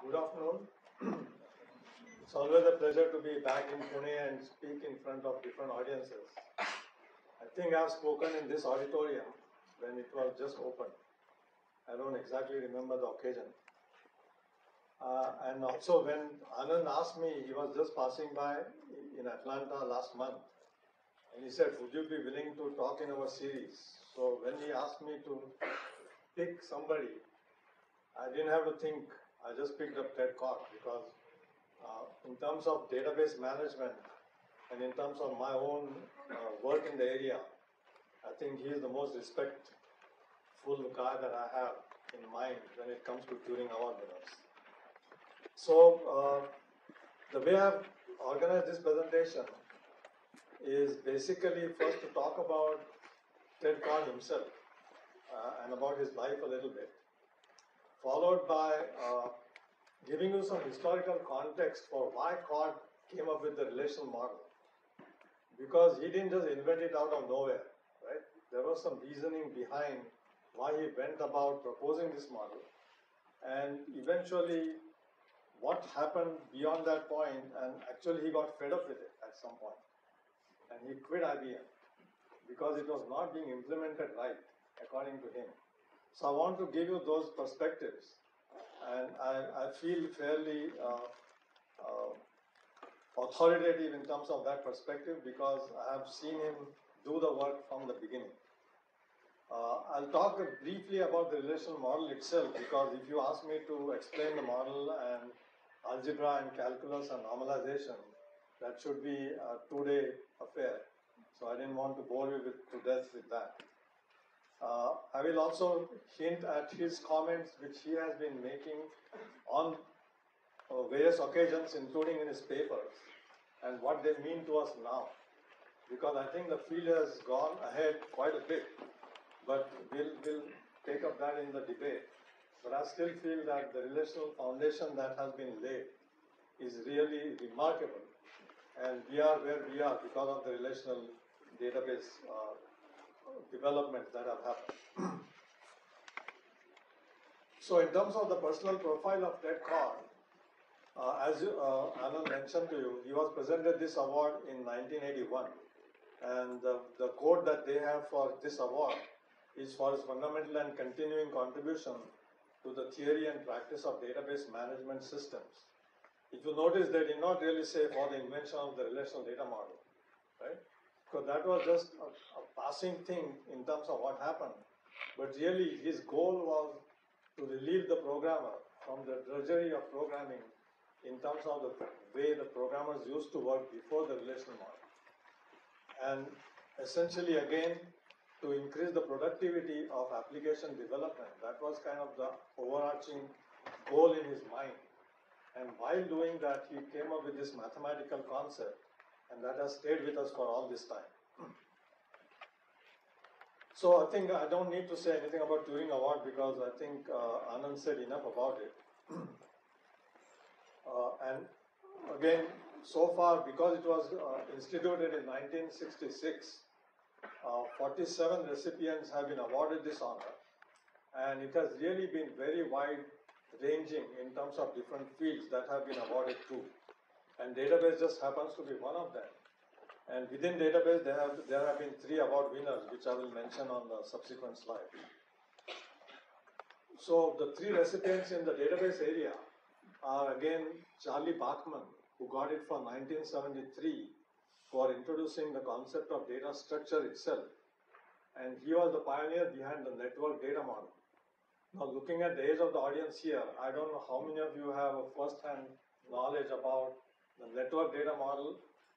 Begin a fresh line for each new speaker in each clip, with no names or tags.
Good afternoon. it's always a pleasure to be back in Pune and speak in front of different audiences. I think I've spoken in this auditorium when it was just opened. I don't exactly remember the occasion. Uh, and also, when Anand asked me, he was just passing by in Atlanta last month, and he said, Would you be willing to talk in our series? So, when he asked me to pick somebody, I didn't have to think I just picked up Ted Codd because uh, in terms of database management and in terms of my own uh, work in the area, I think he is the most respectful guy that I have in mind when it comes to Turing Award winners. So, uh, the way I've organized this presentation is basically first to talk about Ted Codd himself uh, and about his life a little bit followed by uh, giving you some historical context for why Codd came up with the relational model. Because he didn't just invent it out of nowhere, right? There was some reasoning behind why he went about proposing this model. And eventually, what happened beyond that point, and actually he got fed up with it at some point. And he quit IBM because it was not being implemented right, according to him. So I want to give you those perspectives, and I, I feel fairly uh, uh, authoritative in terms of that perspective because I have seen him do the work from the beginning. Uh, I'll talk briefly about the relational model itself because if you ask me to explain the model and algebra and calculus and normalization, that should be a two-day affair. So I didn't want to bore you with, to death with that. Uh, I will also hint at his comments which he has been making on uh, various occasions, including in his papers, and what they mean to us now. Because I think the field has gone ahead quite a bit, but we'll, we'll take up that in the debate. But I still feel that the relational foundation that has been laid is really remarkable. And we are where we are because of the relational database uh, developments that have happened. so, in terms of the personal profile of Ted Codd, uh, as uh, Anand mentioned to you, he was presented this award in 1981. And the, the quote that they have for this award is for his fundamental and continuing contribution to the theory and practice of database management systems. If you notice, they did not really say for the invention of the relational data model? Because that was just a, a, passing thing in terms of what happened. But really, his goal was to relieve the programmer from the drudgery of programming in terms of the way the programmers used to work before the relational model. And essentially, again, to increase the productivity of application development. That was kind of the overarching goal in his mind. And while doing that, he came up with this mathematical concept and that has stayed with us for all this time. So I think I don't need to say anything about Turing Award because I think uh, Anand said enough about it. uh, and again, so far, because it was uh, instituted in 1966, uh, 47 recipients have been awarded this honor. And it has really been very wide ranging in terms of different fields that have been awarded to and database just happens to be one of them. And within database, there have, there have been three award winners, which I will mention on the subsequent slide. So the three recipients in the database area are again Charlie Bachman, who got it for 1973 for introducing the concept of data structure itself. And he was the pioneer behind the network data model. Now, looking at the age of the audience here, I don't know how many of you have a first-hand knowledge about the network data model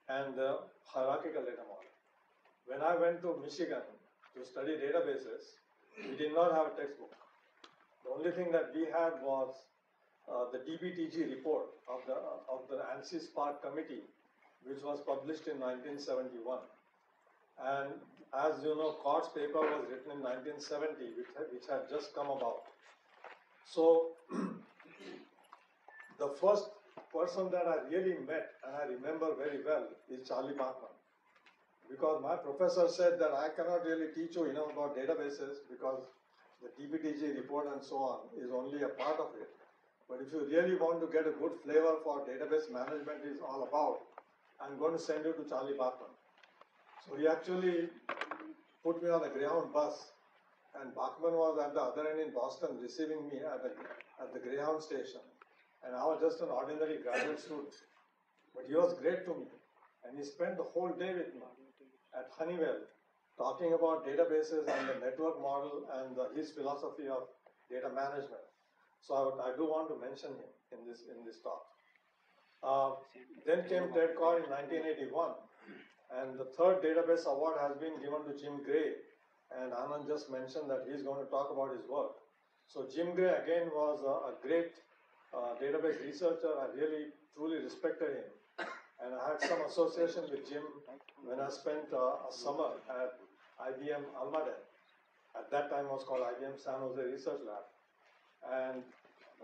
and the hierarchical data model. When I went to Michigan to study databases, we did not have a textbook. The only thing that we had was uh, the DBTG report of the, of the ANSI SPARC committee, which was published in 1971. And as you know, Codd's paper was written in 1970, which had, which had just come about. So, the first person that I really met and I remember very well is Charlie Bachman. Because my professor said that I cannot really teach you enough about databases because the DBTG report and so on is only a part of it. But if you really want to get a good flavor for database management is all about, I'm going to send you to Charlie Bachman. So he actually put me on a Greyhound bus, and Bachman was at the other end in Boston receiving me at the, at the Greyhound station. And I was just an ordinary graduate student. But he was great to me, and he spent the whole day with me at Honeywell talking about databases and the network model and the, his philosophy of data management. So I, would, I do want to mention him in this in this talk. Uh, then came Ted Codd in 1981, and the third database award has been given to Jim Gray, and Anand just mentioned that he's going to talk about his work. So Jim Gray again was a, a great uh, database researcher. I really truly respected him, and I had some association with Jim when I spent uh, a summer at IBM Almaden. At that time it was called IBM San Jose Research Lab. And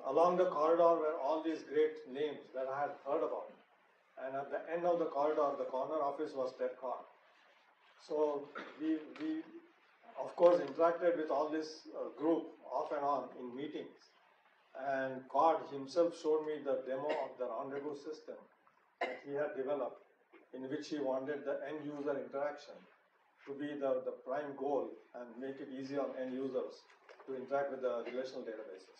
along the corridor were all these great names that I had heard about. And at the end of the corridor, the corner office was Ted Codd. So we, we of course, interacted with all this uh, group off and on in meetings. And Codd himself showed me the demo of the rendezvous system that he had developed, in which he wanted the end user interaction to be the, the prime goal and make it easy on end users to interact with the relational databases.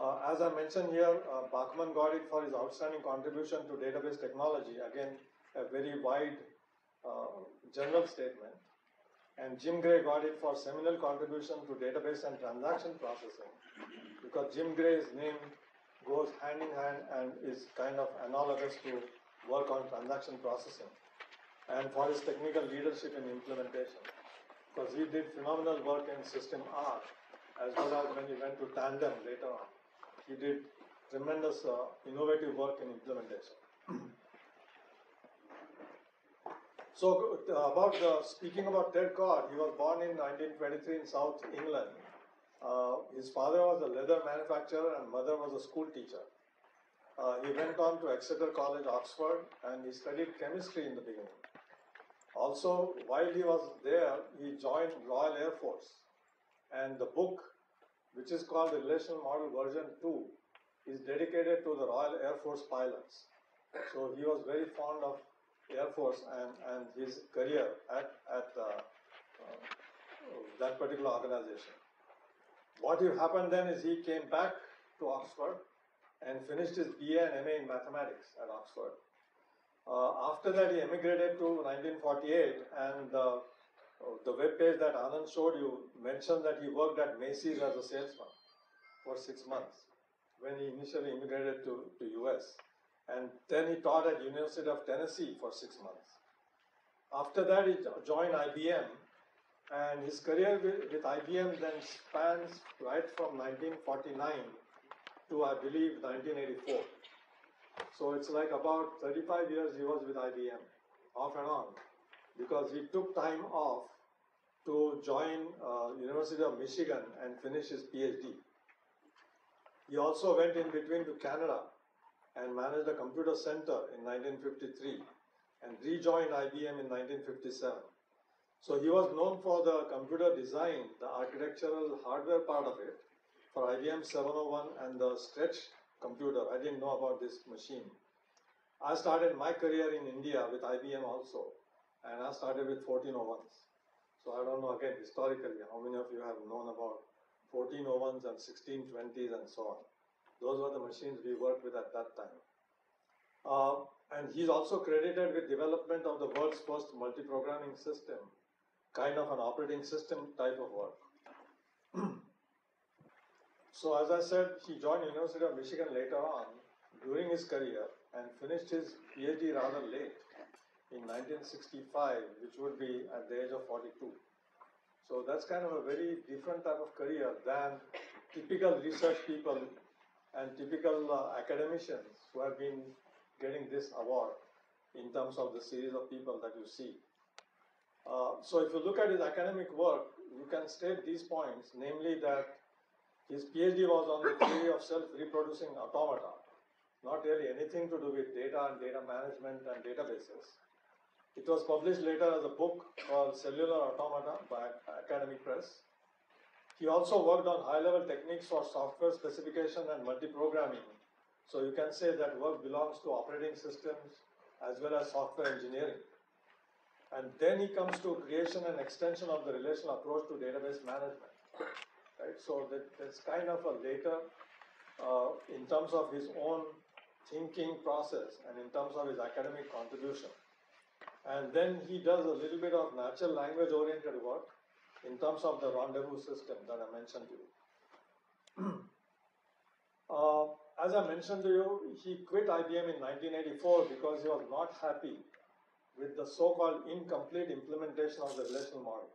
Uh, as I mentioned here, uh, Bachman got it for his outstanding contribution to database technology. Again, a very wide uh, general statement. And Jim Gray got it for seminal contribution to database and transaction processing because Jim Gray's name goes hand in hand and is kind of analogous to work on transaction processing and for his technical leadership in implementation because he did phenomenal work in System R as well as when he went to Tandem later on. He did tremendous uh, innovative work in implementation. so uh, about uh, speaking about Ted Codd, he was born in 1923 in South England. Uh, his father was a leather manufacturer and mother was a school teacher. Uh, he went on to Exeter College, Oxford, and he studied chemistry in the beginning. Also, while he was there, he joined Royal Air Force, and the book, which is called the Relational Model Version 2, is dedicated to the Royal Air Force pilots. So he was very fond of Air Force and, and his career at, at uh, uh, that particular organization. What happened then is he came back to Oxford and finished his BA and MA in mathematics at Oxford. Uh, after that, he emigrated to 1948, and uh, the web page that Anand showed you mentioned that he worked at Macy's as a salesman for six months when he initially immigrated to, to US. And then he taught at University of Tennessee for six months. After that, he joined IBM, and his career with, IBM then spans right from 1949 to, I believe, 1984. So it's like about 35 years he was with IBM, off and on, because he took time off to join uh, University of Michigan and finish his PhD. He also went in between to Canada and managed a computer center in 1953 and rejoined IBM in 1957. So he was known for the computer design, the architectural hardware part of it, for IBM 701 and the Stretch computer. I didn't know about this machine. I started my career in India with IBM also, and I started with 1401s. So I don't know again historically how many of you have known about 1401s and 1620s and so on. Those were the machines we worked with at that time. Uh, and he's also credited with development of the world's first multi-programming system, kind of an operating system type of work. so as I said, he joined University of Michigan later on during his career and finished his PhD rather late in 1965, which would be at the age of 42. So that's kind of a very different type of career than typical research people and typical uh, academicians who have been getting this award in terms of the series of people that you see. Uh, so if you look at his academic work, you can state these points, namely that his PhD was on the theory of self-reproducing automata, not really anything to do with data and data management and databases. It was published later as a book called Cellular Automata by Academic Press. He also worked on high level techniques for software specification and multi-programming. So you can say that work belongs to operating systems as well as software engineering. And then he comes to creation and extension of the relational approach to database management. Right? So that, that's kind of a later, uh, in terms of his own thinking process and in terms of his academic contribution. And then he does a little bit of natural language oriented work in terms of the rendezvous system that I mentioned to you. uh, as I mentioned to you, he quit IBM in 1984 because he was not happy with the so called incomplete implementation of the relational model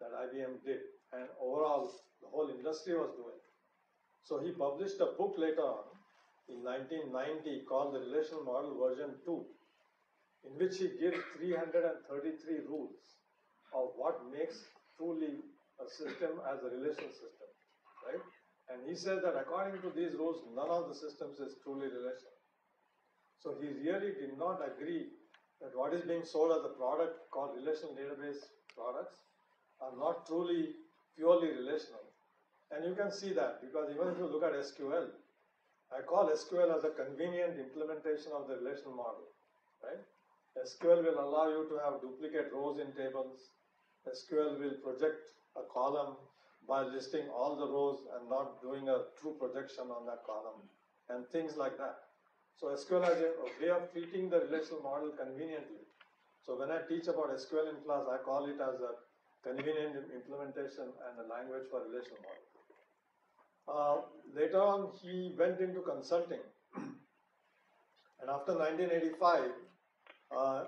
that IBM did, and overall the whole industry was doing. So he published a book later on in 1990 called the Relational Model version 2, in which he gives 333 rules of what makes truly a system as a relational system, right? And he says that according to these rules, none of the systems is truly relational. So he really did not agree that what is being sold as a product called relational database products are not truly purely relational. And you can see that because even if you look at SQL, I call SQL as a convenient implementation of the relational model, right? SQL will allow you to have duplicate rows in tables. SQL will project a column by listing all the rows and not doing a true projection on that column and things like that. So SQL has a, way of treating the relational model conveniently. So when I teach about SQL in class, I call it as a convenient implementation and a language for relational model. Uh, later on, he went into consulting. and after 1985, uh,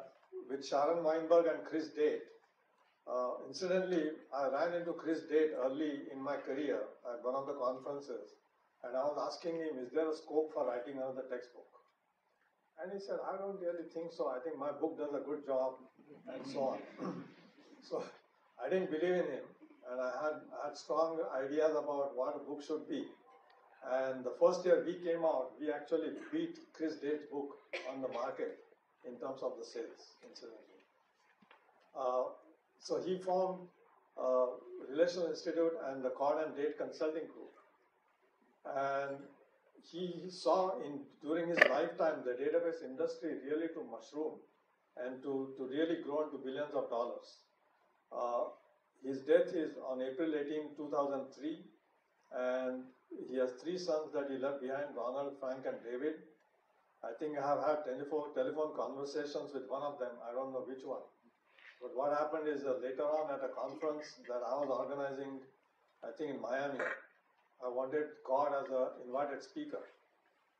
with Sharon Weinberg and Chris Date, uh, incidentally, I ran into Chris Date early in my career at one of the conferences, and I was asking him, Is there a scope for writing another textbook? And he said, I don't really think so. I think my book does a good job, and so on. so I didn't believe in him and I had, I had strong ideas about what a book should be. And the first year we came out, we actually beat Chris Date's book on the market in terms of the sales, incidentally. Uh, so he formed uh, Relational Institute and the Codd and Date Consulting Group. And he saw in during his lifetime the database industry really to mushroom and to, to really grow into billions of dollars. Uh, his death is on April 18, 2003, and he has three sons that he left behind Ronald, Frank, and David. I think I have had telephone, telephone conversations with one of them, I don't know which one. But what happened is that later on at a conference that I was organizing, I think in Miami, I wanted Codd as an invited speaker.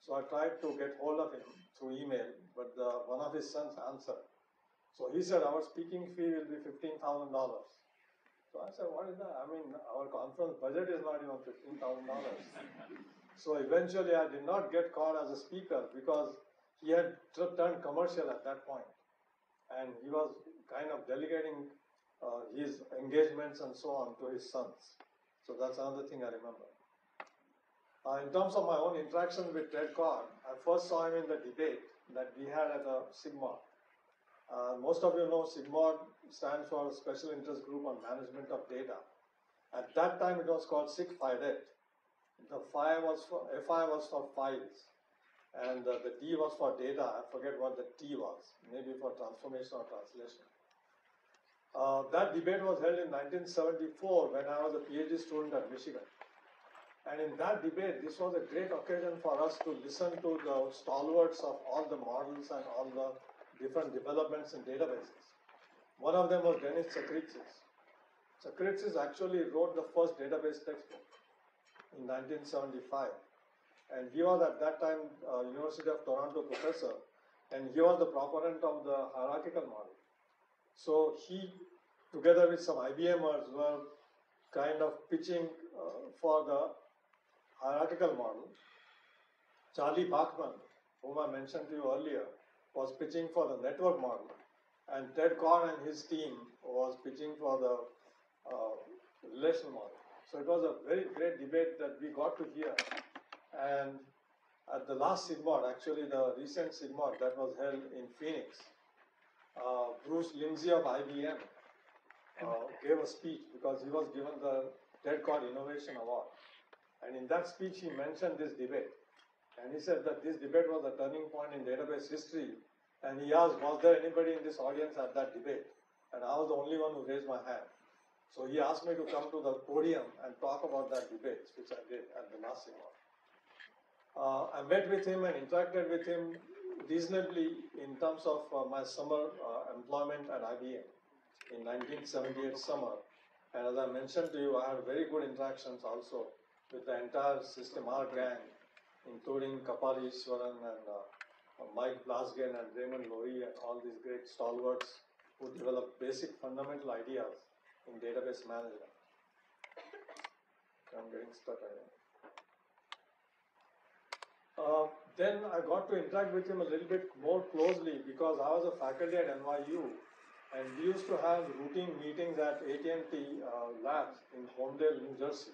So I tried to get hold of him through email, but the, one of his sons answered. So he said, Our speaking fee will be $15,000. So I said, what is that? I mean, our conference budget is not even $15,000. so eventually I did not get Codd as a speaker because he had turned commercial at that point. And he was kind of delegating uh, his engagements and so on to his sons. So that's another thing I remember. Uh, in terms of my own interaction with Ted Codd, I first saw him in the debate that we had at the SIGMOD. Uh, most of you know SIGMOD stands for Special Interest Group on Management of Data. At that time, it was called SIG-FIDET. The FI was for FI was for files, and uh, the D was for data. I forget what the T was, maybe for transformation or translation. Uh, that debate was held in 1974 when I was a PhD student at Michigan. And in that debate, this was a great occasion for us to listen to the stalwarts of all the models and all the different developments in databases. One of them was Dennis Tsichritzis. Tsichritzis actually wrote the first database textbook in 1975. And he was at that time uh, University of Toronto professor, and he was the proponent of the hierarchical model. So he, together with some IBMers, were kind of pitching uh, for the hierarchical model. Charlie Bachman, whom I mentioned to you earlier, was pitching for the network model, and Ted Codd and his team was pitching for the uh, relational model. So it was a very great debate that we got to hear. And at the last SIGMOD, actually the recent SIGMOD that was held in Phoenix, uh, Bruce Lindsay of IBM uh, gave a speech because he was given the Ted Codd Innovation Award. And in that speech, he mentioned this debate. And he said that this debate was a turning point in database history. And he asked, was there anybody in this audience at that debate? And I was the only one who raised my hand. So he asked me to come to the podium and talk about that debate, which I did at the seminar. Uh, I met with him and interacted with him reasonably in terms of uh, my summer uh, employment at IBM in 1978 summer. And as I mentioned to you, I had very good interactions also with the entire System R gang, including Kapali Eswaran and uh, Mike Blasgen and Raymond Lorie and all these great stalwarts who developed basic fundamental ideas in database management. I'm getting stuck, think. Uh, then I got to interact with him a little bit more closely because I was a faculty at NYU and we used to have routine meetings at AT&T uh, labs in Holmdel, New Jersey.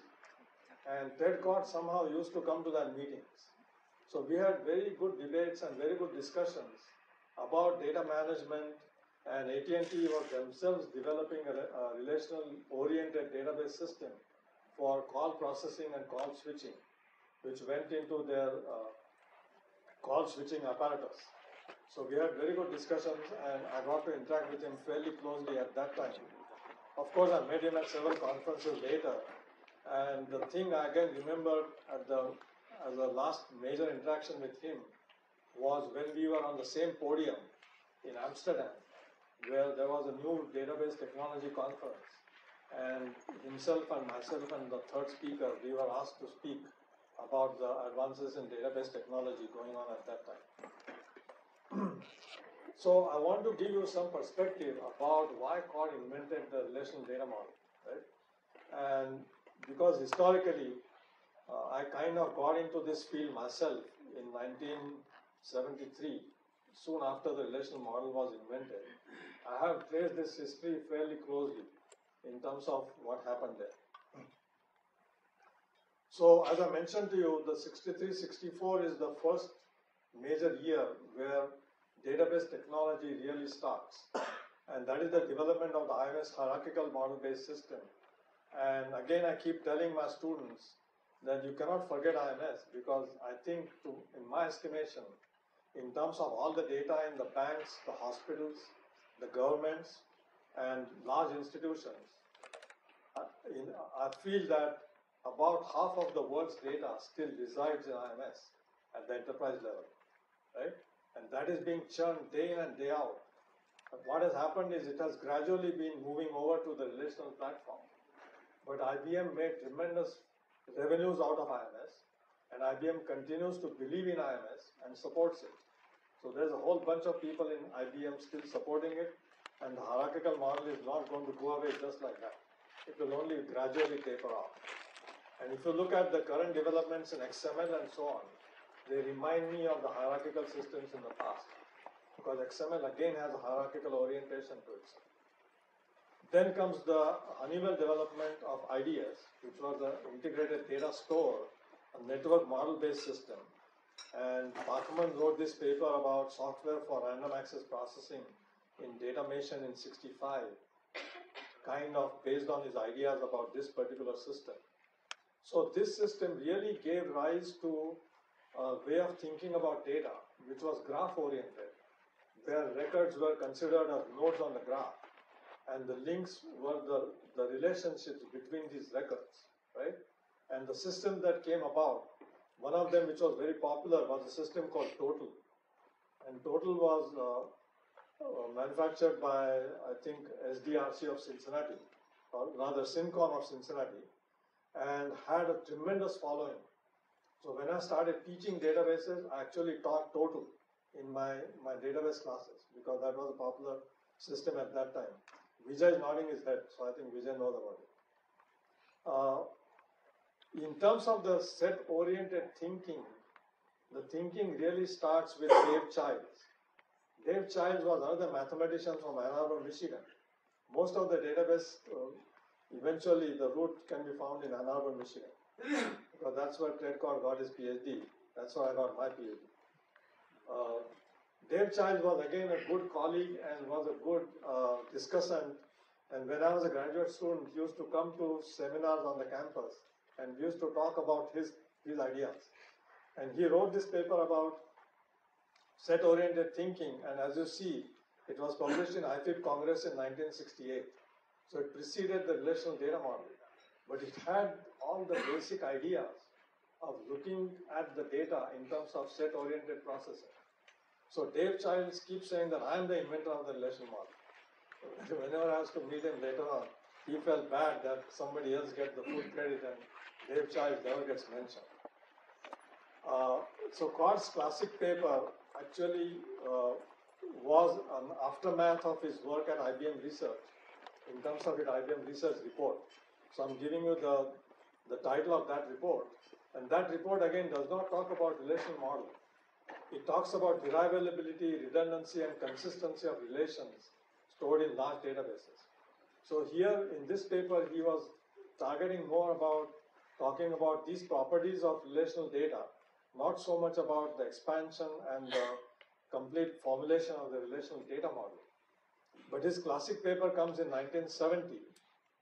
And Ted Codd somehow used to come to that meetings. So we had very good debates and very good discussions about data management and AT&T were themselves developing a, a relational oriented database system for call processing and call switching which went into their uh, call switching apparatus. So we had very good discussions and I got to interact with him fairly closely at that time. Of course, I met him at several conferences later and the thing I again remember at the, as a last major interaction with him was when we were on the same podium in Amsterdam where there was a new database technology conference and himself and myself and the third speaker, we were asked to speak about the advances in database technology going on at that time. so I want to give you some perspective about why Codd invented the relational data model, right? And because historically, uh, I kind of got into this field myself in 1973, soon after the relational model was invented. I have traced this history fairly closely in terms of what happened there. So as I mentioned to you, the 63-64 is the first major year where database technology really starts. And that is the development of the IMS hierarchical model-based system. And again, I keep telling my students that you cannot forget IMS because I think, to, in my estimation, in terms of all the data in the banks, the hospitals, the governments, and large institutions, I, in, I feel that about half of the world's data still resides in IMS at the enterprise level, right? And that is being churned day in and day out. What has happened is it has gradually been moving over to the relational platform. But IBM made tremendous revenues out of IMS, and IBM continues to believe in IMS and supports it. So there's a whole bunch of people in IBM still supporting it, and the hierarchical model is not going to go away just like that. It will only gradually taper off. And if you look at the current developments in XML and so on, they remind me of the hierarchical systems in the past. Because XML again has a hierarchical orientation to it. Then comes the Honeywell development of IDS, which was an integrated data store, a network model-based system. And Bachman wrote this paper about software for random access processing in Datamation in 65, kind of based on his ideas about this particular system. So this system really gave rise to a way of thinking about data, which was graph oriented, where records were considered as nodes on the graph, and the links were the, the relationships between these records, right? And the system that came about, one of them which was very popular was a system called Total. And Total was uh, uh, manufactured by, I think, SDRC of Cincinnati, or rather Cincom of Cincinnati and had a tremendous following. So when I started teaching databases, I actually taught Total in my, my database classes because that was a popular system at that time. Vijay is nodding his head, so I think Vijay knows about it. Uh, in terms of the set-oriented thinking, the thinking really starts with Dave Childs. Dave Childs was another mathematician from Ann Arbor, Michigan. Most of the database uh, Eventually, the root can be found in Ann Arbor, Michigan, because that's where Ted Codd got his PhD. That's where I got my PhD. Uh, Dave Child was again a good colleague and was a good uh, discussant And when I was a graduate student, he used to come to seminars on the campus and used to talk about his, his ideas. And he wrote this paper about set oriented thinking, and as you see, it was published in IFIP Congress in 1968. So it preceded the relational data model, but it had all the basic ideas of looking at the data in terms of set oriented processing. So Dave Childs keeps saying that I am the inventor of the relational model. Whenever I was to meet him later on, he felt bad that somebody else gets the full credit and Dave Childs never gets mentioned. Uh, so Codd's classic paper actually uh, was an aftermath of his work at IBM Research in terms of his IBM Research report. So I'm giving you the, the title of that report. And that report again does not talk about relational model. It talks about derivability, redundancy, and consistency of relations stored in large databases. So here in this paper, he was targeting more about talking about these properties of relational data, not so much about the expansion and the complete formulation of the relational data model. But his classic paper comes in 1970,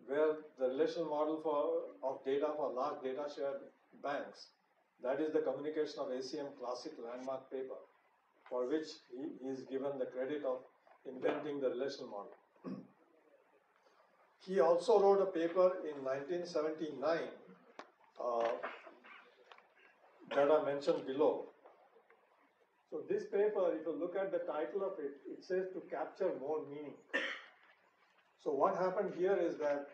where the relational model for, of data for large data shared banks, that is the communication of ACM classic landmark paper, for which he, is given the credit of inventing the relational model. he also wrote a paper in 1979 uh, that I mentioned below. So this paper, if you look at the title of it, it says to capture more meaning. So what happened here is that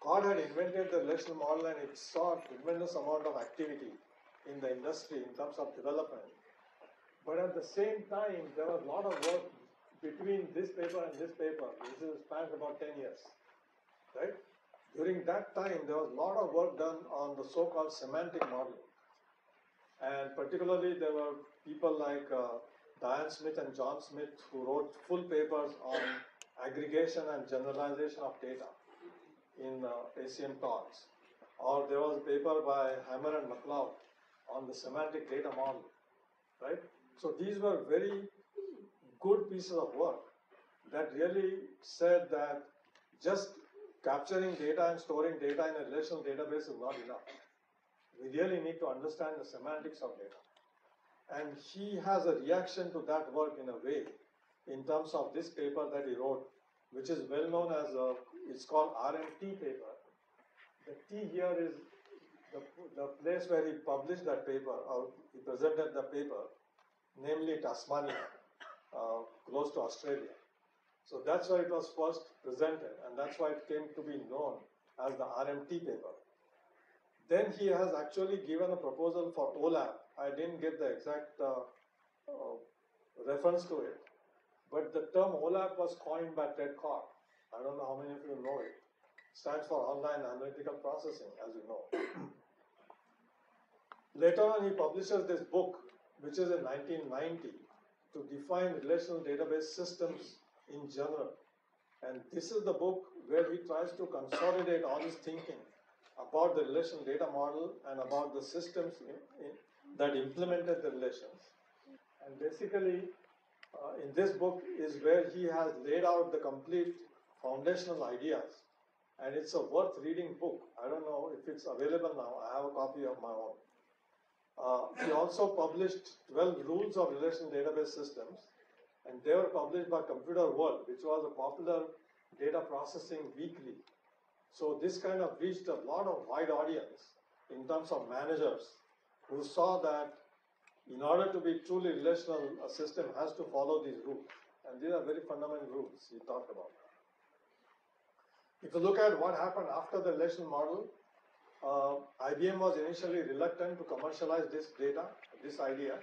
Codd had invented the relational model and it saw a tremendous amount of activity in the industry in terms of development. But at the same time, there was a lot of work between this paper and this paper. This is spans about 10 years, right? During that time, there was a lot of work done on the so-called semantic modeling. And particularly, there were people like uh, Diane Smith and John Smith who wrote full papers on aggregation and generalization of data in uh, ACM TODS. Or there was a paper by Hammer and McLeod on the semantic data model, right? So these were very good pieces of work that really said that just capturing data and storing data in a relational database is not enough. We really need to understand the semantics of data. And he has a reaction to that work in a way, in terms of this paper that he wrote, which is well known as a, it's called RMT paper. The T here is the, the place where he published that paper, or he presented the paper, namely Tasmania, uh, close to Australia. So that's why it was first presented, and that's why it came to be known as the RMT paper. Then he has actually given a proposal for OLAP. I didn't get the exact uh, uh, reference to it, but the term OLAP was coined by Ted Codd. I don't know how many of you know it. it stands for Online Analytical Processing, as you know. Later on, he publishes this book, which is in 1990, to define relational database systems in general. And this is the book where he tries to consolidate all his thinking about the relational data model and about the systems in, in, that implemented the relations. And basically, uh, in this book is where he has laid out the complete foundational ideas. And it's a worth reading book. I don't know if it's available now. I have a copy of my own. Uh, he also published 12 rules of relational database systems, and they were published by Computer World, which was a popular data processing weekly so this kind of reached a lot of wide audience in terms of managers who saw that in order to be truly relational, a system has to follow these rules. And these are very fundamental rules he talked about. If you look at what happened after the relational model, uh, IBM was initially reluctant to commercialize this data, this idea.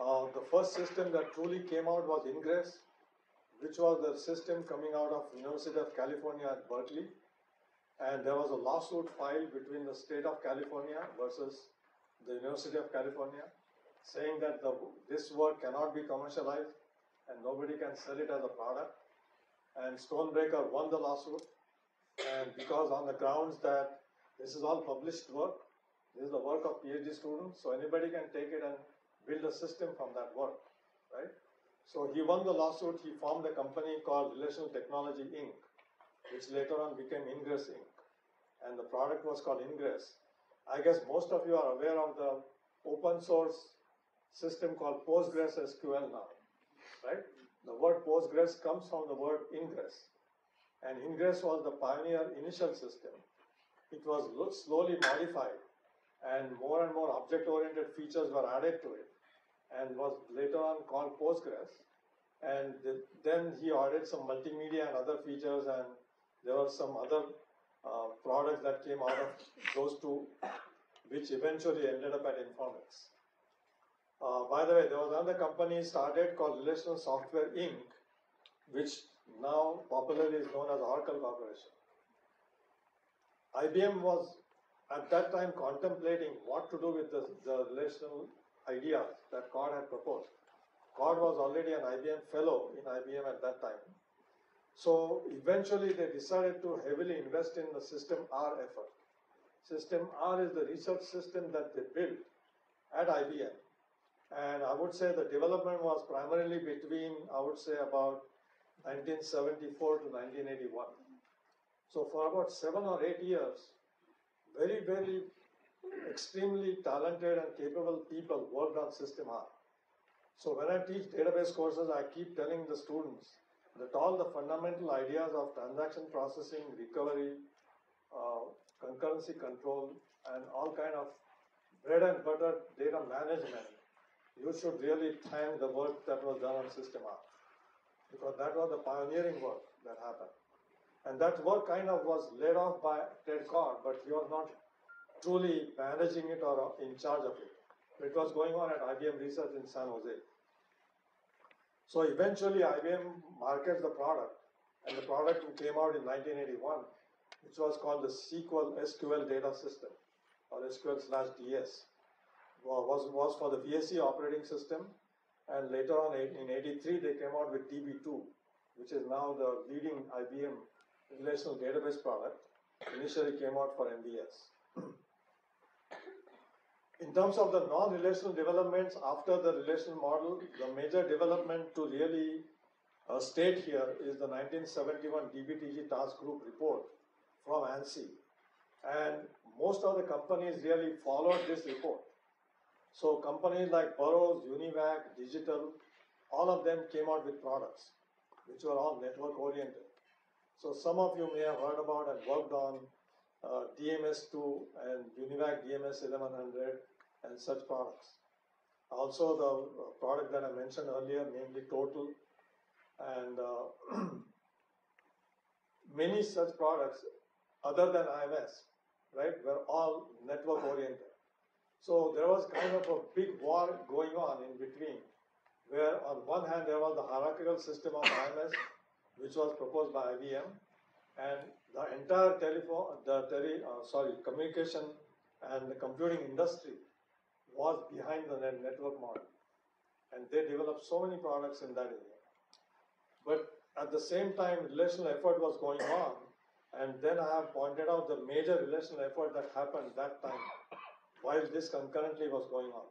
Uh, the first system that truly came out was Ingres, which was the system coming out of University of California at Berkeley and there was a lawsuit filed between the state of California versus the University of California, saying that the, this work cannot be commercialized and nobody can sell it as a product. And Stonebraker won the lawsuit, and because on the grounds that this is all published work, this is the work of PhD students, so anybody can take it and build a system from that work, right? So he won the lawsuit. He formed a company called Relational Technology Inc which later on became Ingres Inc. And the product was called Ingres. I guess most of you are aware of the open source system called Postgres SQL now, right? The word Postgres comes from the word Ingres. And Ingres was the pioneer initial system. It was slowly modified and more and more object oriented features were added to it and was later on called Postgres. And the, then he added some multimedia and other features, and there were some other uh, products that came out of those two, which eventually ended up at Informix. Uh, by the way, there was another company started called Relational Software Inc., which now popularly is known as Oracle Corporation. IBM was at that time contemplating what to do with the, the relational ideas that Codd had proposed. Codd was already an IBM fellow in IBM at that time. So eventually they decided to heavily invest in the System R effort. System R is the research system that they built at IBM. And I would say the development was primarily between, I would say, about 1974 to 1981. So for about seven or eight years, very, very extremely talented and capable people worked on System R. So when I teach database courses, I keep telling the students that all the fundamental ideas of transaction processing, recovery, uh, concurrency control, and all kind of bread and butter data management, you should really thank the work that was done on System R. Because that was the pioneering work that happened. And that work kind of was led off by Ted Codd, but he was not truly managing it or in charge of it. It was going on at IBM Research in San Jose. So eventually IBM markets the product, and the product came out in 1981, which was called the SQL SQL Data System, or SQL slash DS. Was, was for the VSE operating system, and later on in 83 they came out with DB2, which is now the leading IBM relational database product. Initially came out for MVS. In terms of the non-relational developments after the relational model, the major development to really uh, state here is the 1971 DBTG task group report from ANSI. And most of the companies really followed this report. So companies like Burroughs, Univac, Digital, all of them came out with products which were all network oriented. So some of you may have heard about and worked on uh, DMS2 and Univac DMS 1100 and such products. Also, the uh, product that I mentioned earlier, namely Total, and uh, many such products other than IMS, right, were all network oriented. So there was kind of a big war going on in between, where on one hand there was the hierarchical system of IMS, which was proposed by IBM, and the entire telephone, the tele, uh, sorry, communication and the computing industry was behind the net network model. And they developed so many products in that area. But at the same time, relational effort was going on. And then I have pointed out the major relational effort that happened that time while this concurrently was going on.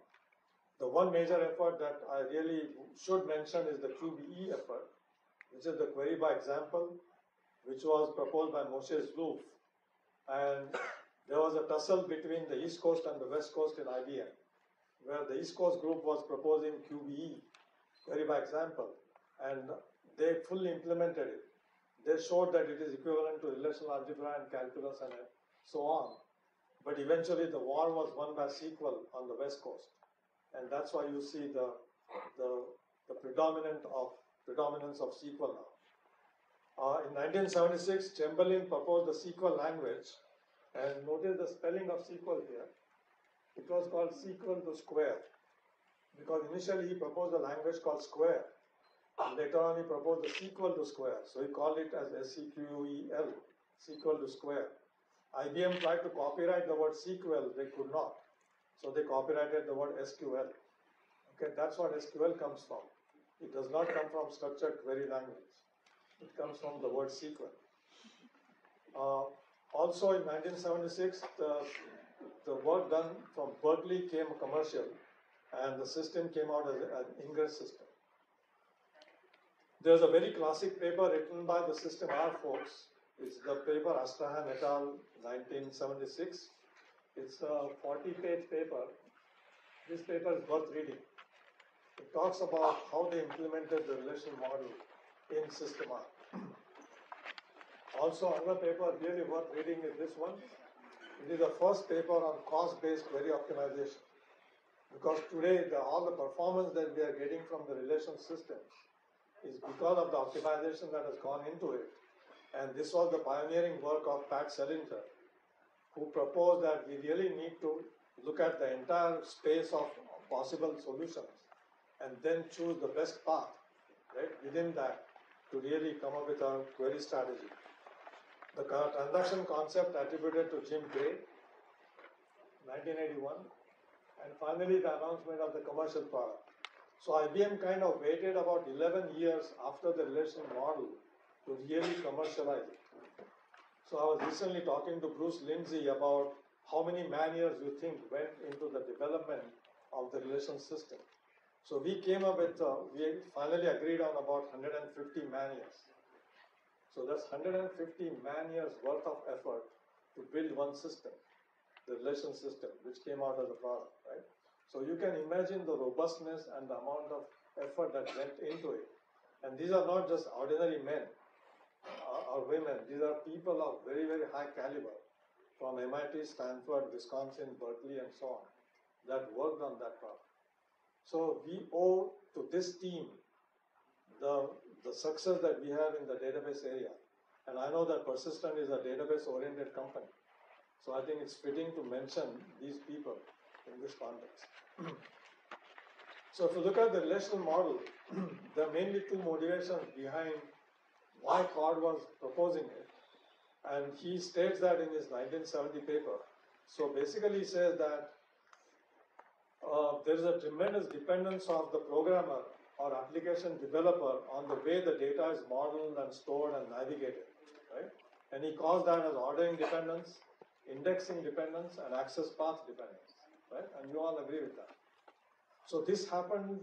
The one major effort that I really should mention is the QBE effort, which is the query by example, which was proposed by Moshe Zloof. And there was a tussle between the East Coast and the West Coast in IBM where the East Coast group was proposing QBE, query by example, and they fully implemented it. They showed that it is equivalent to relational algebra and calculus and so on. But eventually the war was won by SQL on the West Coast. And that's why you see the, the, the predominant of, predominance of SQL now. Uh, in 1976, Chamberlin proposed the SQL language, and notice the spelling of SQL here. It was called SQL to Square because initially he proposed a language called Square. And later on he proposed the SQL to Square. So he called it as S-C-Q-U-E-L, SQL to Square. IBM tried to copyright the word SQL, they could not. So they copyrighted the word SQL. Okay, that's what SQL comes from. It does not come from structured query language. It comes from the word SQL. Uh, also in 1976, the the work done from Berkeley came commercial, and the system came out as an Ingres system. There's a very classic paper written by the System R folks It's the paper Astrahan et al. 1976. It's a 40 page paper. This paper is worth reading. It talks about how they implemented the relation model in System R. Also, another paper really worth reading is this one. It is the first paper on cost-based query optimization. Because today, the, all the performance that we are getting from the relation systems is because of the optimization that has gone into it. And this was the pioneering work of Pat Selinger, who proposed that we really need to look at the entire space of possible solutions and then choose the best path, right, within that to really come up with a query strategy. The transaction concept attributed to Jim Gray, 1981, and finally the announcement of the commercial product. So IBM kind of waited about 11 years after the relation model to really commercialize it. So I was recently talking to Bruce Lindsay about how many man years you think went into the development of the relation system. So we came up with, uh, we finally agreed on about 150 man years. So that's 150 man years worth of effort to build one system, the relation system, which came out as a product, right? So you can imagine the robustness and the amount of effort that went into it. And these are not just ordinary men uh, or women, these are people of very, very high caliber from MIT, Stanford, Wisconsin, Berkeley, and so on that worked on that problem. So we owe to this team the, the success that we have in the database area. And I know that Persistent is a database oriented company. So I think it's fitting to mention these people in this context. so if you look at the relational model, there are mainly two motivations behind why Codd was proposing it. And he states that in his 1970 paper. So basically he says that uh, there is a tremendous dependence of the programmer or application developer on the way the data is modeled and stored and navigated, right? And he calls that as ordering dependence, indexing dependence, and access path dependence right? And you all agree with that. So this happened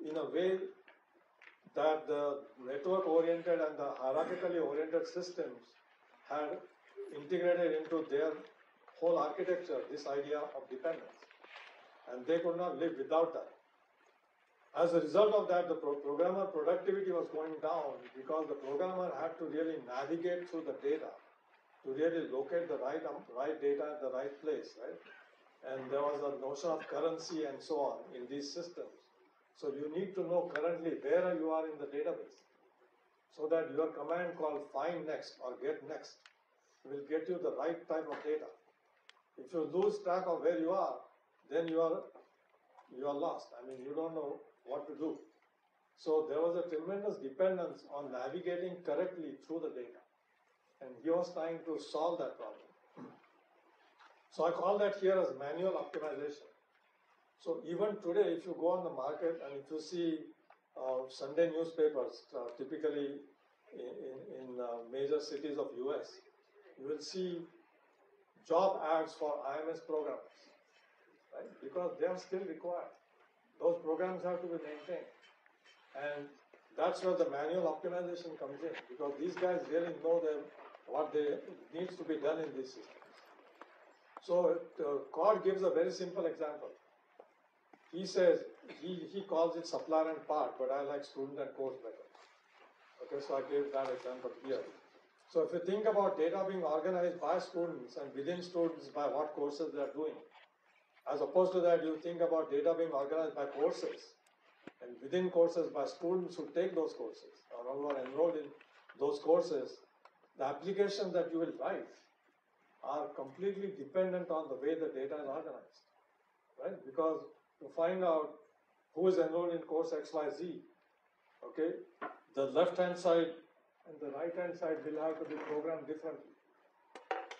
in a way that the network oriented and the hierarchically oriented systems had integrated into their whole architecture this idea of dependence. And they could not live without that. As a result of that, the pro- programmer productivity was going down because the programmer had to really navigate through the data to really locate the right, um, right data at the right place, right? and there was a notion of currency and so on in these systems. So you need to know currently where you are in the database so that your command called find next or get next will get you the right type of data. If you lose track of where you are, then you are you are lost. I mean you don't know what to do. So there was a tremendous dependence on navigating correctly through the data. And he was trying to solve that problem. So I call that here as manual optimization. So even today, if you go on the market and if you see uh, Sunday newspapers, uh, typically in, in, in uh, major cities of US, you will see job ads for IMS programs, right? Because they are still required. Those programs have to be maintained. And that's where the manual optimization comes in because these guys really know them, what they needs to be done in these systems. So uh, gives a very simple example. He says, he, he calls it supplier and part, but I like student and course better. Okay, so I gave that example here. So if you think about data being organized by students and within students by what courses they are doing, as opposed to that, you think about data being organized by courses and within courses by students who take those courses or who are enrolled in those courses, the applications that you will write are completely dependent on the way the data is organized, right? Because to find out who is enrolled in course XYZ, okay, the left hand side and the right hand side will have to be programmed differently.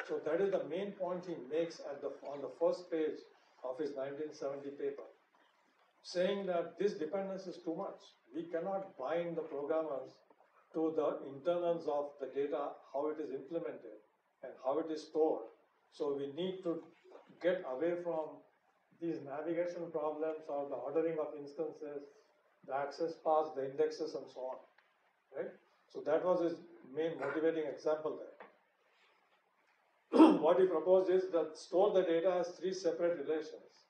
So that is the main point he makes at the, on the first page of his 1970 paper, saying that this dependence is too much. We cannot bind the programmers to the internals of the data, how it is implemented and how it is stored. So we need to get away from these navigation problems or the ordering of instances, the access paths, the indexes, and so on. Right? So that was his main motivating example there. What he proposed is that store the data as three separate relations.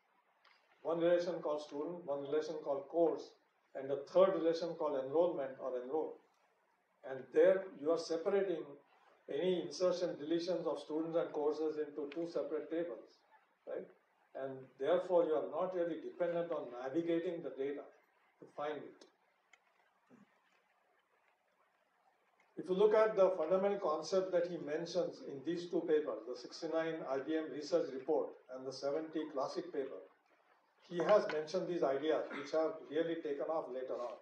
One relation called student, one relation called course, and a third relation called enrollment or enroll. And there you are separating any insertion deletions of students and courses into two separate tables, right? And therefore you are not really dependent on navigating the data to find it. If you look at the fundamental concept that he mentions in these two papers, the 69 IBM research report and the 70 classic paper, he has mentioned these ideas which have really taken off later on.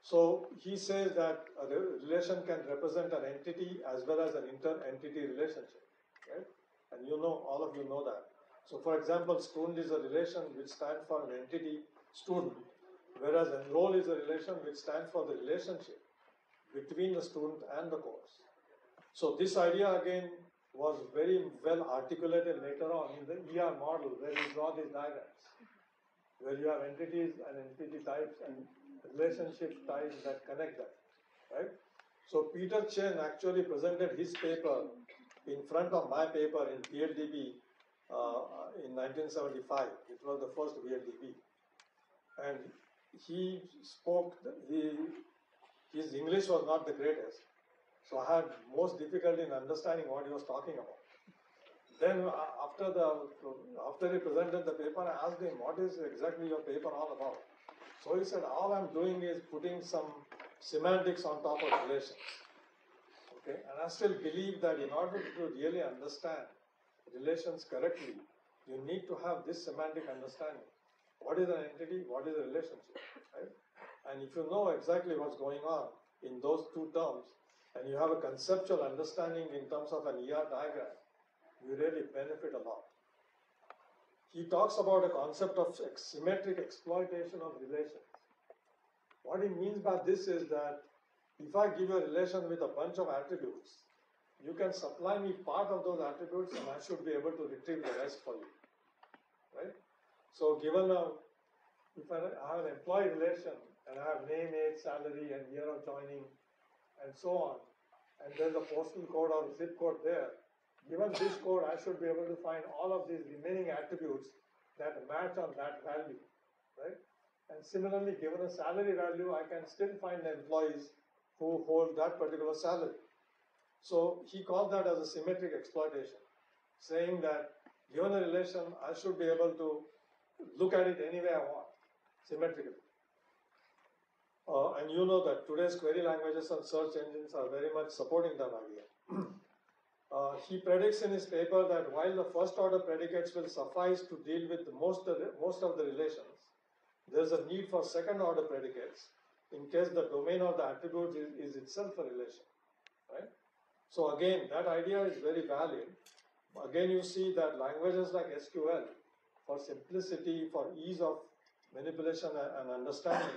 So he says that a relation can represent an entity as well as an inter-entity relationship, right? And you know, all of you know that. So for example, student is a relation which stands for an entity, student, whereas enroll is a relation which stands for the relationship between the student and the course. So this idea again was very well articulated later on in the ER model where we draw these diagrams, where you have entities and entity types and relationship types that connect them, right? So Peter Chen actually presented his paper in front of my paper in VLDB uh, in 1975. It was the first VLDB. And he spoke, he his English was not the greatest, so I had most difficulty in understanding what he was talking about. Then uh, after the after he presented the paper, I asked him, "What is exactly your paper all about?" So he said, "All I'm doing is putting some semantics on top of relations." Okay, and I still believe that in order to really understand relations correctly, you need to have this semantic understanding. What is an entity? What is a relationship? Right? And if you know exactly what's going on in those two terms, and you have a conceptual understanding in terms of an ER diagram, you really benefit a lot. He talks about a concept of symmetric exploitation of relations. What he means by this is that if I give you a relation with a bunch of attributes, you can supply me part of those attributes and I should be able to retrieve the rest for you. Right? So given a, if I have an employee relation and I have name, age, salary, and year of joining, and so on. And there's a postal code or zip code there. Given this code, I should be able to find all of these remaining attributes that match on that value, right? And similarly, given a salary value, I can still find the employees who hold that particular salary. So he called that as a symmetric exploitation, saying that given a relation, I should be able to look at it any way I want, symmetrically. Uh, and you know that today's query languages and search engines are very much supporting that idea. uh, he predicts in his paper that while the first order predicates will suffice to deal with most of the, most of the relations, there is a need for second order predicates in case the domain of the attribute is, is itself a relation. Right? So again, that idea is very valid. Again, you see that languages like SQL, for simplicity, for ease of manipulation and understanding,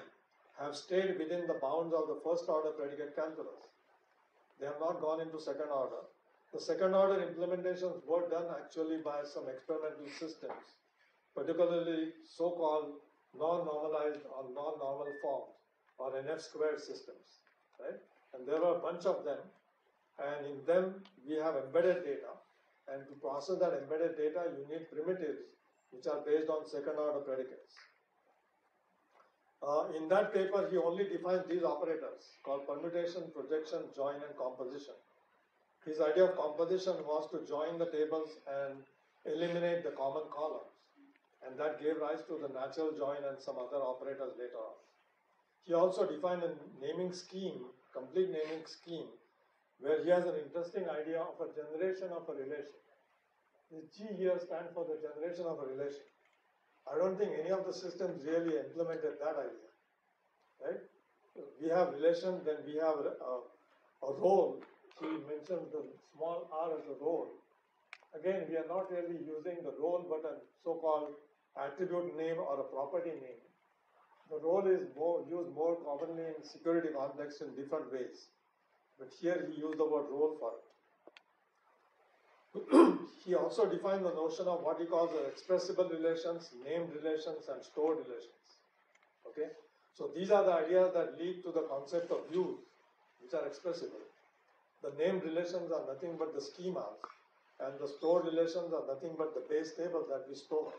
have stayed within the bounds of the first order predicate calculus. They have not gone into second order. The second order implementations were done actually by some experimental systems, particularly so called non normalized or non normal forms or NF squared systems. Right? And there are a bunch of them, and in them we have embedded data. And to process that embedded data, you need primitives which are based on second order predicates. Uh, in that paper, he only defines these operators called permutation, projection, join, and composition. His idea of composition was to join the tables and eliminate the common columns. And that gave rise to the natural join and some other operators later on. He also defined a naming scheme, complete naming scheme, where he has an interesting idea of a generation of a relation. The G here stands for the generation of a relation. I don't think any of the systems really implemented that idea, right? We have relation, then we have a, a role. He mentions the small r as a role. Again, we are not really using the role, but a so-called attribute name or a property name. The role is more, used more commonly in security context in different ways. But here he used the word role for it. he also defined the notion of what he calls the expressible relations, named relations, and stored relations. Okay? So these are the ideas that lead to the concept of views, which are expressible. The named relations are nothing but the schemas, and the stored relations are nothing but the base tables that we store.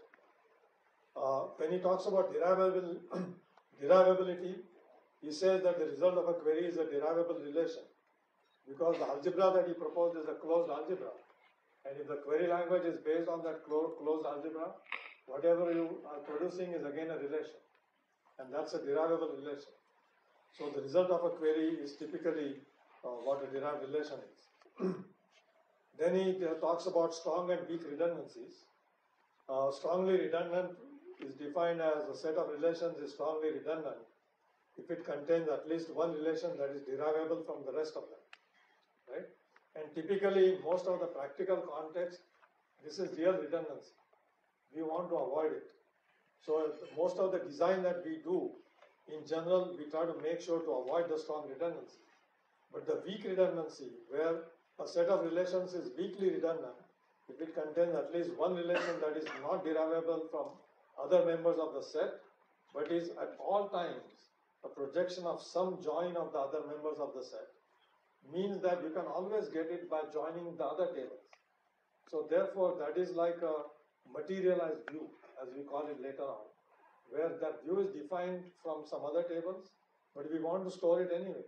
Uh, when he talks about derivable, derivability, he says that the result of a query is a derivable relation because the algebra that he proposed is a closed algebra. And if the query language is based on that clo- closed algebra, whatever you are producing is again a relation. And that's a derivable relation. So the result of a query is typically uh, what a derived relation is. then he uh, talks about strong and weak redundancies. Uh, strongly redundant is defined as a set of relations is strongly redundant if it contains at least one relation that is derivable from the rest of them? And typically, most of the practical context, this is real redundancy. We want to avoid it. So most of the design that we do, in general, we try to make sure to avoid the strong redundancy. But the weak redundancy, where a set of relations is weakly redundant, if it contains at least one relation that is not derivable from other members of the set, but is at all times a projection of some join of the other members of the set, means that you can always get it by joining the other tables. So therefore, that is like a materialized view, as we call it later on, where that view is defined from some other tables, but we want to store it anyway,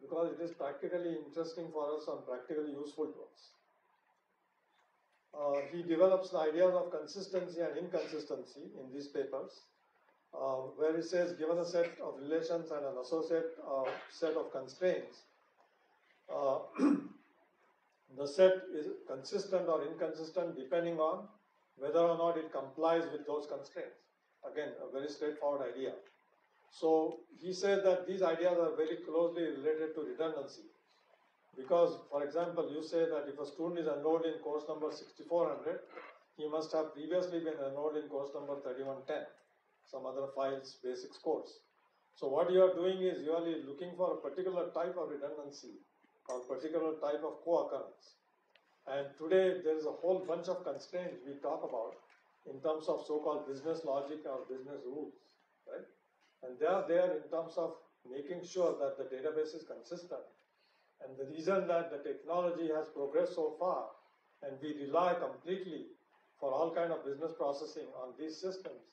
because it is practically interesting for us and practically useful to us. Uh, he develops the ideas of consistency and inconsistency in these papers, uh, where he says given a set of relations and an associate uh, set of constraints, uh, the set is consistent or inconsistent depending on whether or not it complies with those constraints. Again, a very straightforward idea. So he says that these ideas are very closely related to redundancy. Because, for example, you say that if a student is enrolled in course number 6400, he must have previously been enrolled in course number 3110, some other files basics course. So what you are doing is you are looking for a particular type of redundancy or particular type of co-occurrence. And today there is a whole bunch of constraints we talk about in terms of so-called business logic or business rules, right? And they are there in terms of making sure that the database is consistent. And the reason that the technology has progressed so far and we rely completely for all kind of business processing on these systems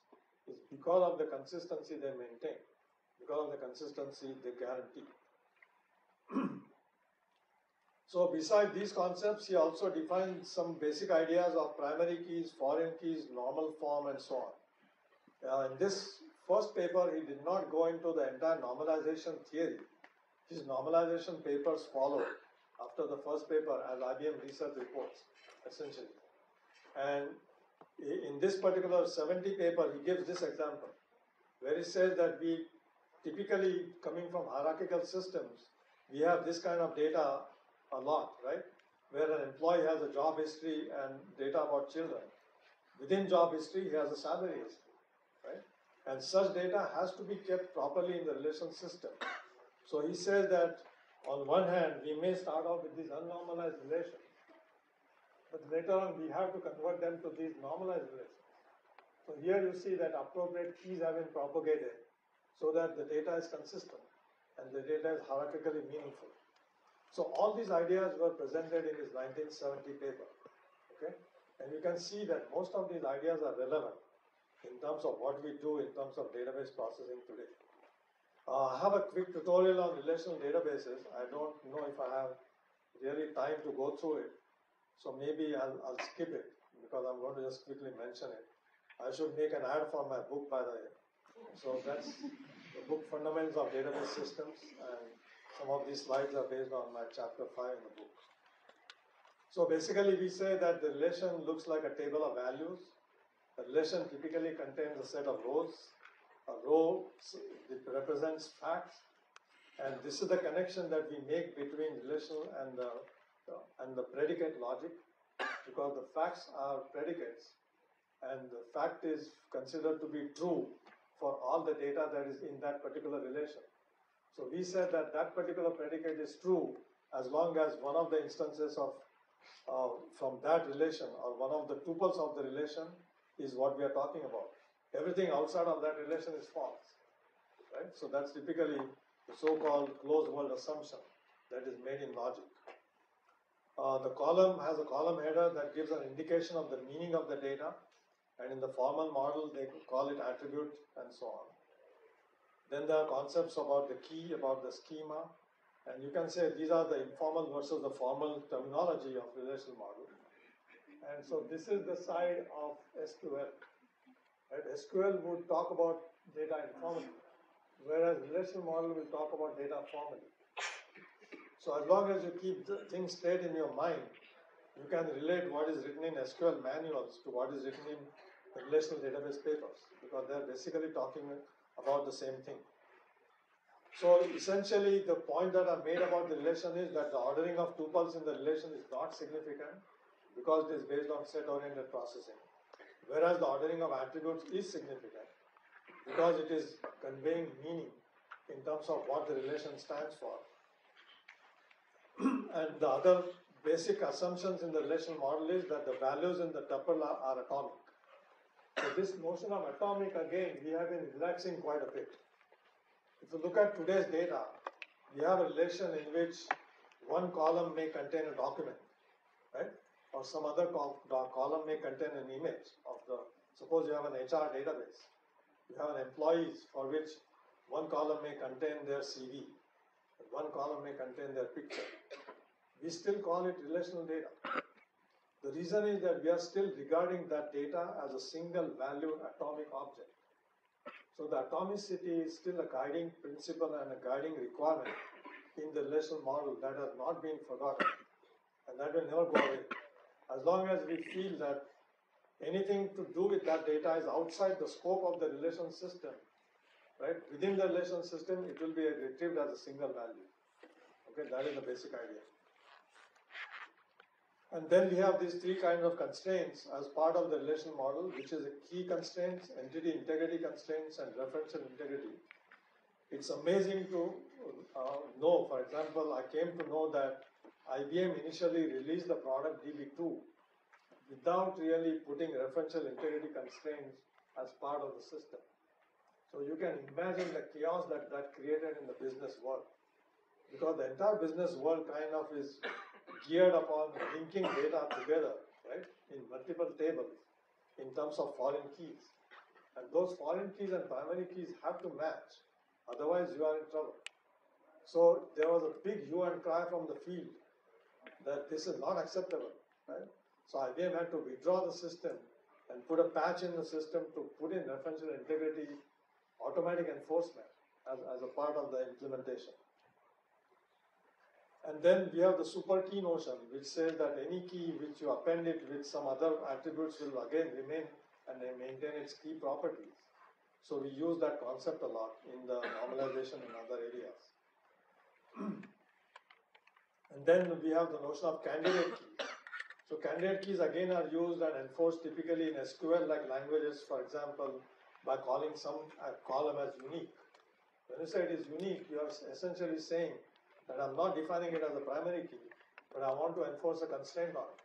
is because of the consistency they maintain, because of the consistency they guarantee. So beside these concepts, he also defined some basic ideas of primary keys, foreign keys, normal form, and so on. Uh, in this first paper, he did not go into the entire normalization theory. His normalization papers followed after the first paper as IBM research reports, essentially. And in this particular 70 paper, he gives this example, where he says that we typically coming from hierarchical systems, we have this kind of data a lot, right? Where an employee has a job history and data about children. Within job history, he has a salary history, right? And such data has to be kept properly in the relation system. So he says that on one hand, we may start off with these unnormalized relations, but later on we have to convert them to these normalized relations. So here you see that appropriate keys have been propagated so that the data is consistent and the data is hierarchically meaningful. So all these ideas were presented in his 1970 paper. Okay, and you can see that most of these ideas are relevant in terms of what we do in terms of database processing today. Uh, I have a quick tutorial on relational databases. I don't know if I have really time to go through it, so maybe I'll, I'll skip it because I'm going to just quickly mention it. I should make an ad for my book, by the way. So that's the book Fundamentals of Database Systems, and some of these slides are based on my chapter 5 in the book. So basically, we say that the relation looks like a table of values. The relation typically contains a set of rows. A row represents facts, and this is the connection that we make between relational and the and the predicate logic, because the facts are predicates, and the fact is considered to be true for all the data that is in that particular relation. So we said that that particular predicate is true as long as one of the instances of uh, from that relation or one of the tuples of the relation is what we are talking about. Everything outside of that relation is false, right? So that's typically the so-called closed world assumption that is made in logic. Uh, the column has a column header that gives an indication of the meaning of the data, and in the formal model, they call it attribute and so on. Then there are concepts about the key, about the schema, and you can say these are the informal versus the formal terminology of relational model. And so this is the side of SQL. Right? SQL would talk about data informally, whereas relational model will talk about data formally. So as long as you keep things straight in your mind, you can relate what is written in SQL manuals to what is written in relational database papers because they're basically talking about the same thing. So essentially the point that I made about the relation is that the ordering of tuples in the relation is not significant because it is based on set oriented processing. Whereas the ordering of attributes is significant because it is conveying meaning in terms of what the relation stands for and the other basic assumptions in the relational model is that the values in the tuple are, are atomic. So this notion of atomic again we have been relaxing quite a bit. If you look at today's data, we have a relation in which one column may contain a document, right? Or some other col column may contain an image of the, suppose you have an HR database. You have an employees for which one column may contain their CV, one column may contain their picture. We still call it relational data. The reason is that we are still regarding that data as a single value atomic object. So the atomicity is still a guiding principle and a guiding requirement in the relational model that has not been forgotten and that will never go away. As long as we feel that anything to do with that data is outside the scope of the relation system, right? Within the relation system, it will be retrieved as a single value. Okay, that is the basic idea. And then we have these three kinds of constraints as part of the relational model, which is a key constraints, entity integrity constraints, and referential integrity. It's amazing to uh, know, for example, I came to know that IBM initially released the product DB2 without really putting referential integrity constraints as part of the system. So you can imagine the chaos that that created in the business world. Because the entire business world kind of is geared upon linking data together, right, in multiple tables in terms of foreign keys. And those foreign keys and primary keys have to match, otherwise you are in trouble. So there was a big hue and cry from the field that this is not acceptable, right? So IBM had to withdraw the system and put a patch in the system to put in referential integrity automatic enforcement as, as a part of the implementation. And then we have the super key notion, which says that any key which you append it with some other attributes will again remain and maintain its key properties. So we use that concept a lot in the normalization in other areas. and then we have the notion of candidate keys. So candidate keys again are used and enforced typically in SQL-like languages, for example, by calling some uh, column as unique. When you say it is unique, you are essentially saying that I'm not defining it as a primary key, but I want to enforce a constraint on it.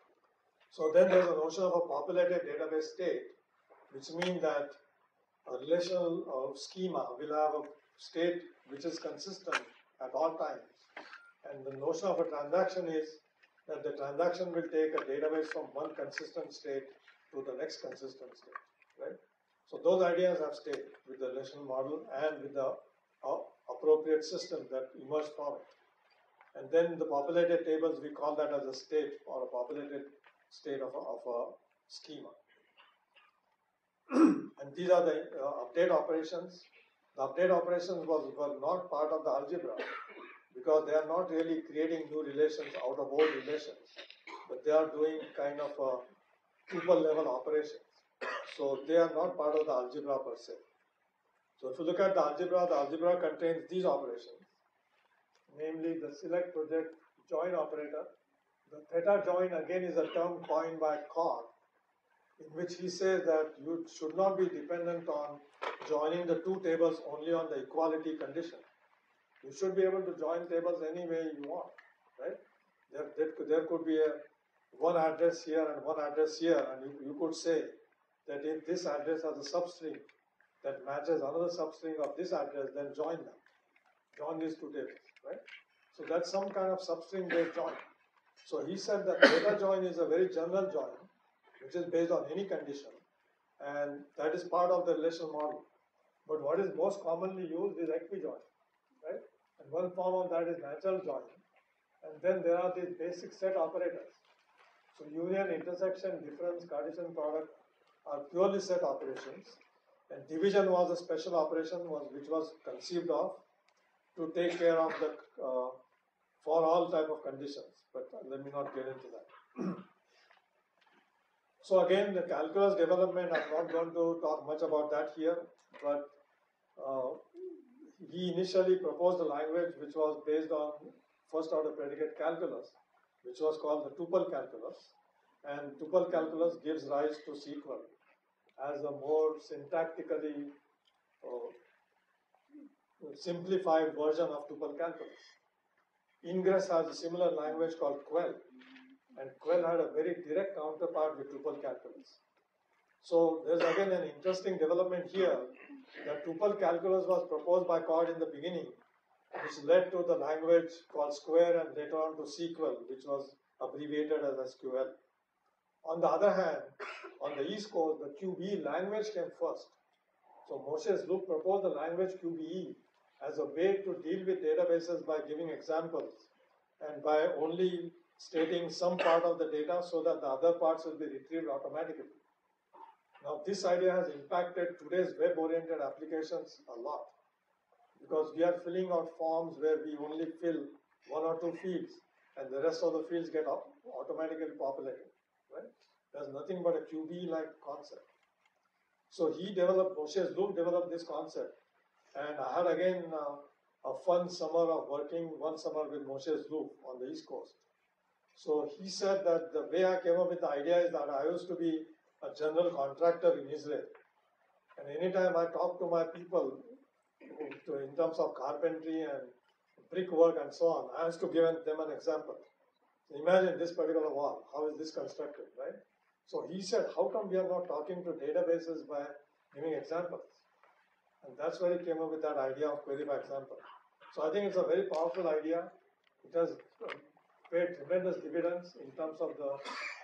So then there's a notion of a populated database state, which means that a relational schema will have a state which is consistent at all times. And the notion of a transaction is that the transaction will take a database from one consistent state to the next consistent state, right? So those ideas have stayed with the relational model and with the uh, appropriate system that emerged from it. And then the populated tables, we call that as a state or a populated state of a, of a schema. and these are the uh, update operations. The update operations was, were not part of the algebra because they are not really creating new relations out of old relations, but they are doing kind of a tuple level operations. So they are not part of the algebra per se. So if you look at the algebra, the algebra contains these operations namely the select project join operator. The theta join again is a term coined by Codd, in which he says that you should not be dependent on joining the two tables only on the equality condition. You should be able to join tables any way you want, right? There, there, there could be a one address here and one address here, and you, you could say that if this address has a substring that matches another substring of this address, then join them. Join these two tables right? So that's some kind of substring based join. So he said that theta join is a very general join, which is based on any condition, and that is part of the relational model. But what is most commonly used is equijoin, right? And one form of that is natural join. And then there are these basic set operators. So union, intersection, difference, Cartesian product are purely set operations. And division was a special operation was, which was conceived of to take care of the uh, for all type of conditions. But let me not get into that. so again, the calculus development, I'm not going to talk much about that here, but uh, he initially proposed a language which was based on first order predicate calculus, which was called the tuple calculus. And tuple calculus gives rise to sequel as a more syntactically uh, simplified version of tuple calculus. Ingres has a similar language called QUEL, and QUEL had a very direct counterpart with tuple calculus. So there's again an interesting development here that tuple calculus was proposed by Codd in the beginning, which led to the language called square and later on to SQL, which was abbreviated as SQL. On the other hand, on the East Coast, the QBE language came first. So Moshe Zloof proposed the language QBE as a way to deal with databases by giving examples and by only stating some part of the data so that the other parts will be retrieved automatically. Now, this idea has impacted today's web oriented applications a lot because we are filling out forms where we only fill one or two fields and the rest of the fields get automatically populated, right? There's nothing but a QB like concept. So he developed, Moshe Zloof developed this concept. And I had again uh, a fun summer of working one summer with Moshe Zloof on the East Coast. So he said that the way I came up with the idea is that I used to be a general contractor in Israel. And anytime I talk to my people to, in terms of carpentry and brickwork and so on, I used to give them an example. So imagine this particular wall, how is this constructed, right? So he said, how come we are not talking to databases by giving examples? And that's where he came up with that idea of query by example. So I think it's a very powerful idea. It has um, paid tremendous dividends in terms of the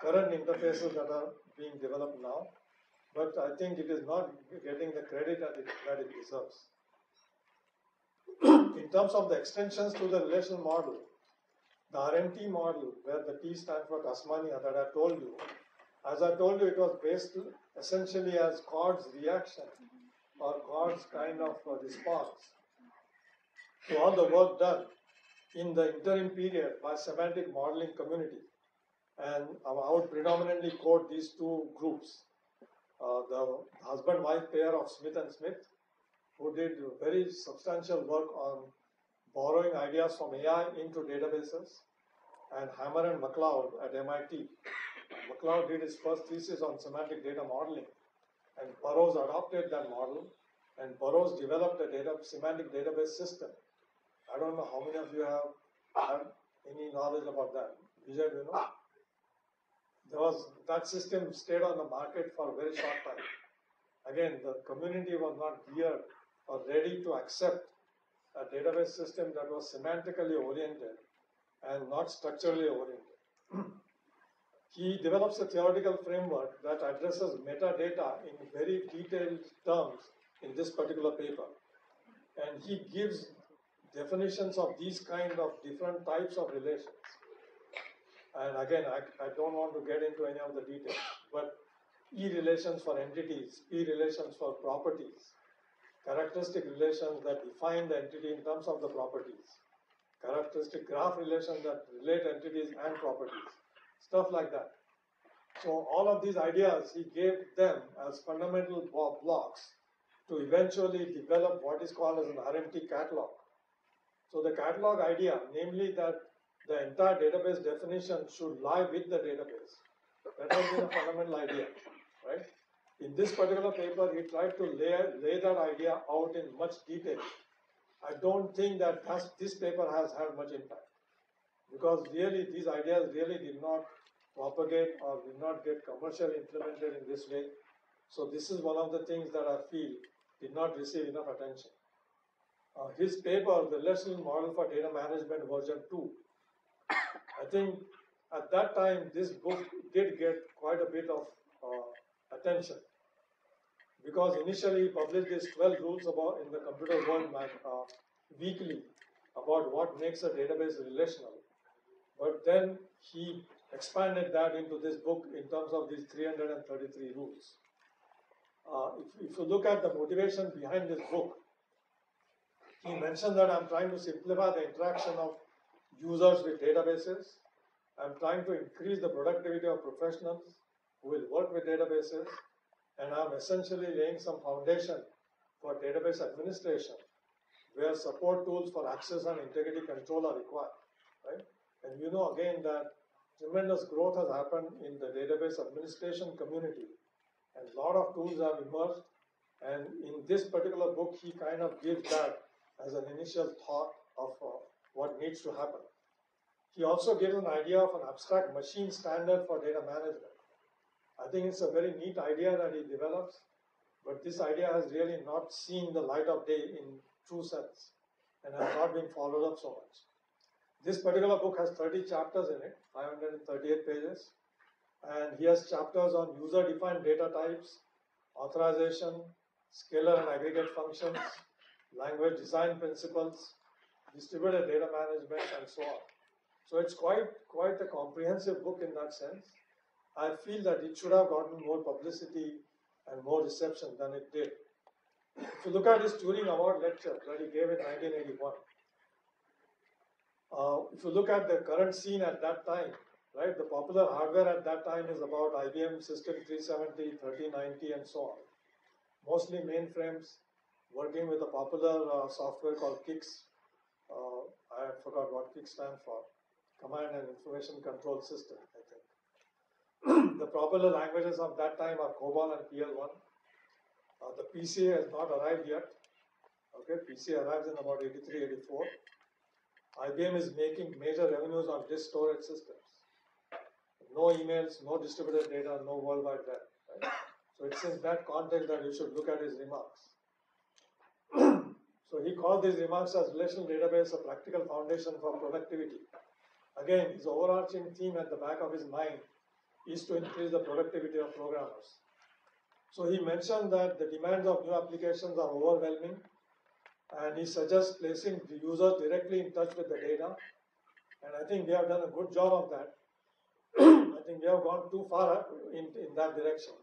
current interfaces that are being developed now. But I think it is not getting the credit that it, that it deserves. in terms of the extensions to the relational model, the RMT model, where the T stands for Tasmania that I told you, as I told you, it was based essentially as Codd's reaction or Codd's kind of response to all the work done in the interim period by semantic modeling community. And I would predominantly quote these two groups. Uh, the husband-wife pair of Smith and Smith, who did very substantial work on borrowing ideas from AI into databases, and Hammer and McLeod at MIT. McLeod did his first thesis on semantic data modeling, and Burroughs adopted that model, and Burroughs developed a data, semantic database system. I don't know how many of you have, any knowledge about that. Vijay, you know? There was that system stayed on the market for a very short time. Again, the community was not geared or ready to accept a database system that was semantically oriented and not structurally oriented. he develops a theoretical framework that addresses metadata in very detailed terms in this particular paper. And he gives definitions of these kind of different types of relations. And again, I, I don't want to get into any of the details, but E relations for entities, P relations for properties, characteristic relations that define the entity in terms of the properties, characteristic graph relations that relate entities and properties, stuff like that. So all of these ideas, he gave them as fundamental blocks to eventually develop what is called as an RMT catalog. So the catalog idea, namely that the entire database definition should lie with the database. That has been a fundamental idea, right? In this particular paper, he tried to lay, lay that idea out in much detail. I don't think that this paper has had much impact because really these ideas really did not propagate or did not get commercially implemented in this way. So this is one of the things that I feel did not receive enough attention. Uh, his paper, The Relational Model for Data Management version 2, I think at that time, this book did get quite a bit of uh, attention because initially he published these 12 rules about in the Computerworld uh, weekly about what makes a database relational. But then he expanded that into this book in terms of these 333 rules. Uh, if, if you look at the motivation behind this book, he mentioned that I'm trying to simplify the interaction of users with databases. I'm trying to increase the productivity of professionals who will work with databases. And I'm essentially laying some foundation for database administration where support tools for access and integrity control are required. Right? And you know again that tremendous growth has happened in the database administration community. And a lot of tools have emerged. And in this particular book, he kind of gives that as an initial thought of uh, what needs to happen. He also gives an idea of an abstract machine standard for data management. I think it's a very neat idea that he develops, but this idea has really not seen the light of day in true sense and has not been followed up so much. This particular book has 30 chapters in it, 538 pages, and he has chapters on user defined data types, authorization, scalar and aggregate functions, language design principles, distributed data management, and so on. So it's quite quite a comprehensive book in that sense. I feel that it should have gotten more publicity and more reception than it did. If you look at his Turing Award lecture that he gave in 1981, uh, if you look at the current scene at that time, right, the popular hardware at that time is about IBM System 370, 3090, and so on. Mostly mainframes, working with a popular uh, software called CICS. Uh, I forgot what CICS stands for. Command and Information Control System, I think. the popular languages of that time are COBOL and PL1. Uh, the PC has not arrived yet. Okay, PC arrives in about 83, 84. IBM is making major revenues on disk storage systems. No emails, no distributed data, no World Wide Web. Right? So it's in that context that you should look at his remarks. so he called these remarks as relational database a practical foundation for productivity. Again, his overarching theme at the back of his mind is to increase the productivity of programmers. So he mentioned that the demands of new applications are overwhelming and he suggests placing the user directly in touch with the data. And I think we have done a good job of that. I think we have gone too far in, in that direction.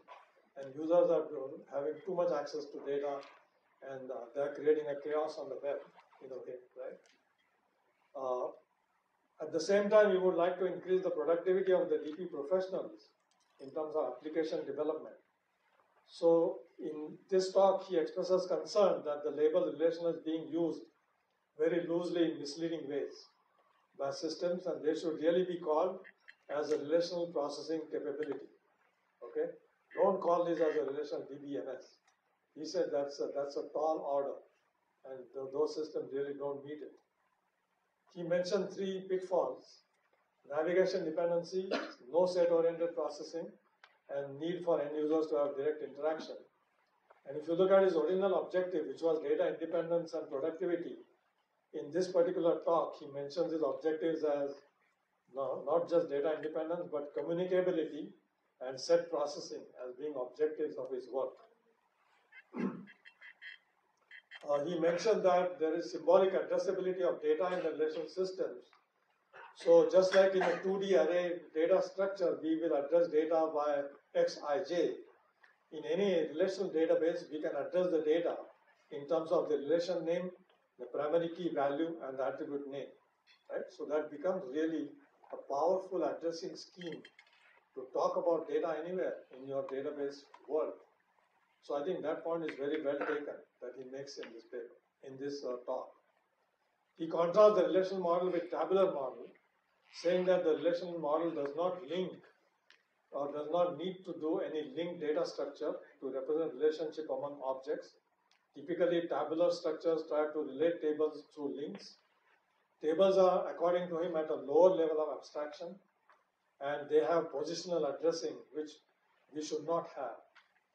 And users are having too much access to data and uh, they're creating a chaos on the web in a way, right? Uh, at the same time, we would like to increase the productivity of the DP professionals in terms of application development. So in this talk, he expresses concern that the label relational is being used very loosely in misleading ways by systems and they should really be called as a relational processing capability. Okay? Don't call this as a relational DBMS. He said that's a, that's a tall order and th those systems really don't meet it. He mentioned three pitfalls. Navigation dependency, no set-oriented processing, and need for end users to have direct interaction. And if you look at his original objective, which was data independence and productivity, in this particular talk, he mentions his objectives as no, not just data independence, but communicability and set processing as being objectives of his work. uh, he mentioned that there is symbolic addressability of data in the relational systems. So just like in a 2D array data structure, we will address data by xij in any relational database, we can address the data in terms of the relation name, the primary key value, and the attribute name. Right? So that becomes really a powerful addressing scheme to talk about data anywhere in your database world. So I think that point is very well taken that he makes in this paper, in this uh, talk. He contrasts the relational model with tabular model, saying that the relational model does not link or does not need to do any linked data structure to represent relationship among objects. Typically, tabular structures try to relate tables through links. Tables are, according to him, at a lower level of abstraction, and they have positional addressing, which we should not have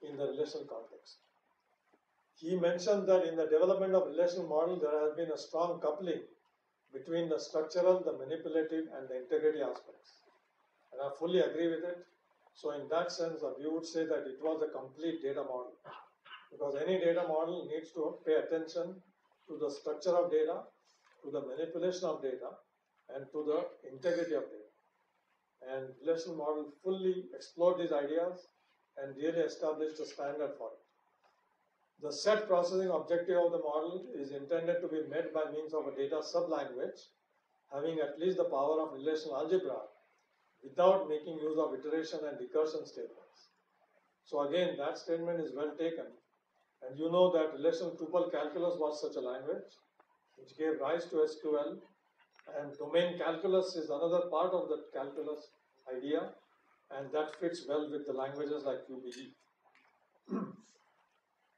in the relational context. He mentioned that in the development of relational model, there has been a strong coupling between the structural, the manipulative, and the integrity aspects. and I fully agree with it. So in that sense, we would say that it was a complete data model. Because any data model needs to pay attention to the structure of data, to the manipulation of data, and to the integrity of data. And relational model fully explored these ideas and really established a standard for it. The set processing objective of the model is intended to be met by means of a data sublanguage having at least the power of relational algebra without making use of iteration and recursion statements. So again, that statement is well taken. And you know that relational tuple calculus was such a language which gave rise to SQL and domain calculus is another part of that calculus idea and that fits well with the languages like QBE.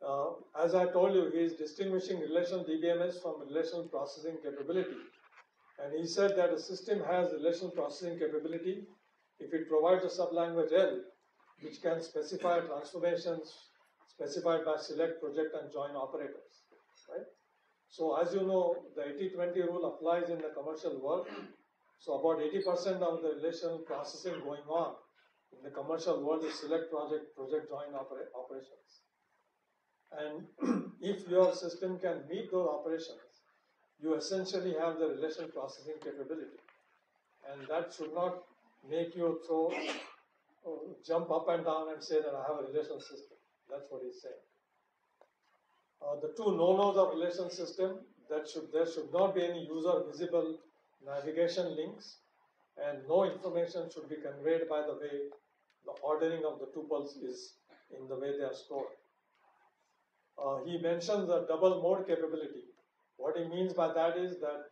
uh, as I told you, he is distinguishing relational DBMS from relational processing capability. And he said that a system has relational processing capability if it provides a sublanguage L which can specify transformations specified by select, project, and join operators. Right? So as you know, the 80-20 rule applies in the commercial world. So about 80% of the relational processing going on in the commercial world is select project, project join opera operations. And if your system can meet those operations, you essentially have the relational processing capability. And that should not make you throw, oh, jump up and down and say that I have a relational system. That's what he's saying. Uh, the two no-nos of relational system, that should there should not be any user visible navigation links and no information should be conveyed by the way the ordering of the tuples is in the way they are stored. Uh, he mentions the double mode capability. What he means by that is that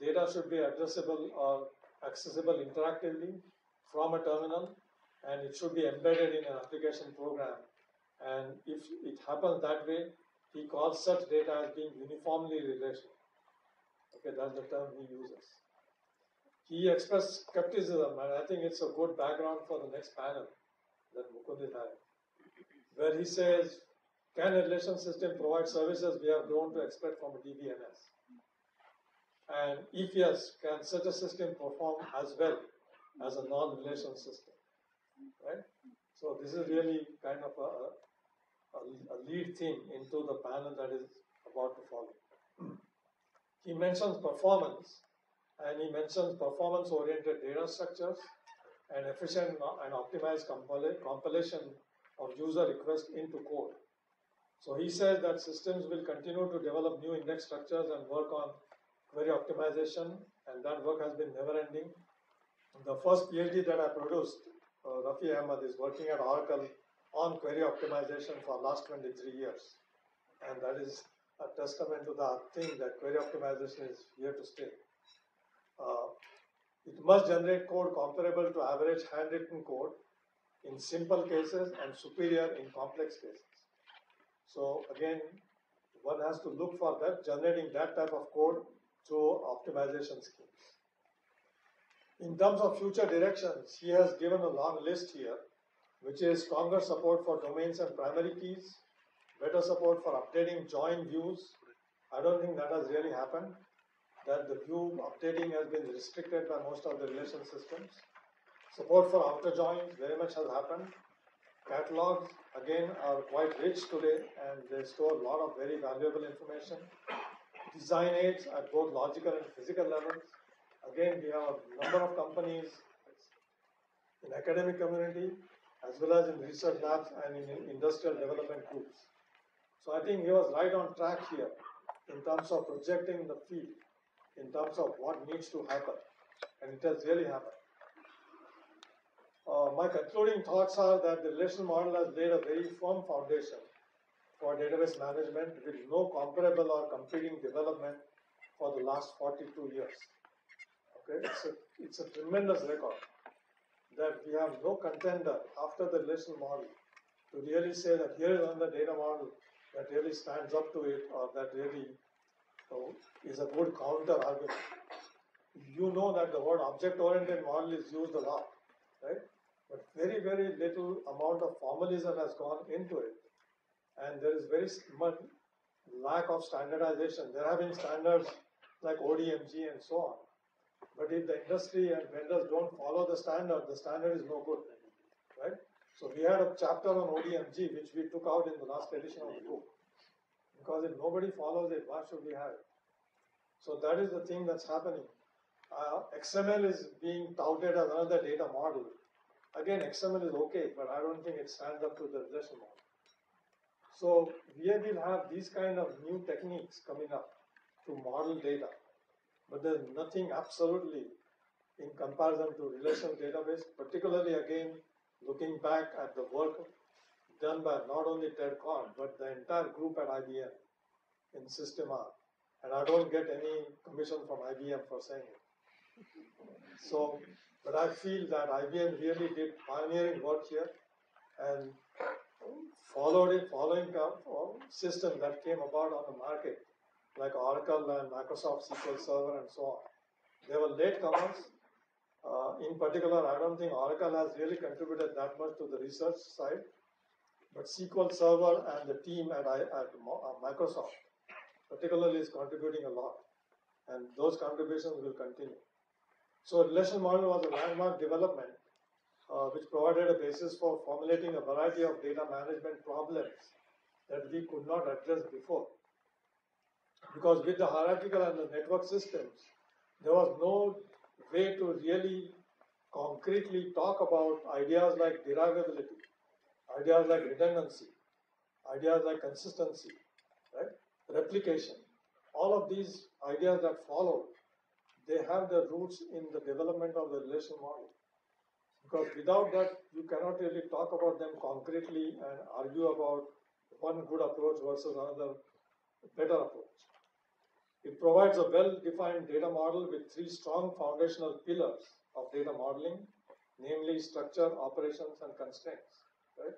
data should be addressable or accessible interactively from a terminal and it should be embedded in an application program. And if it happens that way, he calls such data as being uniformly relational. Okay, that's the term he uses. He expressed skepticism, and I think it's a good background for the next panel that Mukund is having, where he says, can a relation system provide services we have grown to expect from a DBMS? And if yes, can such a system perform as well as a non-relation system? Right? So this is really kind of a, a, a lead theme into the panel that is about to follow. he mentions performance and he mentions performance-oriented data structures and efficient and optimized compilation of user requests into code. So he says that systems will continue to develop new index structures and work on query optimization, and that work has been never ending. The first PhD that I produced, uh, Rafi Ahmed, is working at Oracle on query optimization for last 23 years. And that is a testament to the thing that query optimization is here to stay. Uh, it must generate code comparable to average handwritten code in simple cases and superior in complex cases. So again, one has to look for that, generating that type of code through optimization schemes. In terms of future directions, he has given a long list here, which is stronger support for domains and primary keys, better support for updating join views. I don't think that has really happened, that the view updating has been restricted by most of the relation systems. Support for outer joins very much has happened. Catalogs, again, are quite rich today and they store a lot of very valuable information. Design aids at both logical and physical levels. Again, we have a number of companies in academic community as well as in research labs and in industrial development groups. So I think he was right on track here in terms of projecting the field, in terms of what needs to happen. And it has really happened. Uh, my concluding thoughts are that the relational model has laid a very firm foundation for database management with no comparable or competing development for the last 42 years. Okay, it's a, it's a tremendous record that we have no contender after the relational model to really say that here is another data model that really stands up to it or that really is a good counter argument. You know that the word object oriented model is used a lot, right? But very, very little amount of formalism has gone into it. And there is very much lack of standardization. There have been standards like ODMG and so on. But if the industry and vendors don't follow the standard, the standard is no good, right? So we had a chapter on ODMG which we took out in the last edition of the book. Because if nobody follows it, why should we have it? So that is the thing that's happening. Uh, XML is being touted as another data model. Again, XML is okay, but I don't think it stands up to the model. So we will have these kind of new techniques coming up to model data, but there's nothing absolutely in comparison to relational database, particularly again looking back at the work done by not only Ted but the entire group at IBM in System R. And I don't get any commission from IBM for saying it. So, but I feel that IBM really did pioneering work here and followed it, following a system that came about on the market, like Oracle and Microsoft SQL Server and so on. They were late comers. Uh, in particular, I don't think Oracle has really contributed that much to the research side, but SQL Server and the team at, at uh, Microsoft particularly is contributing a lot, and those contributions will continue. So relational model was a landmark development uh, which provided a basis for formulating a variety of data management problems that we could not address before. Because with the hierarchical and the network systems, there was no way to really concretely talk about ideas like derivability, ideas like redundancy, ideas like consistency, right? Replication. All of these ideas that follow, they have their roots in the development of the relational model. Because without that, you cannot really talk about them concretely and argue about one good approach versus another better approach. It provides a well-defined data model with three strong foundational pillars of data modeling, namely structure, operations, and constraints. Right?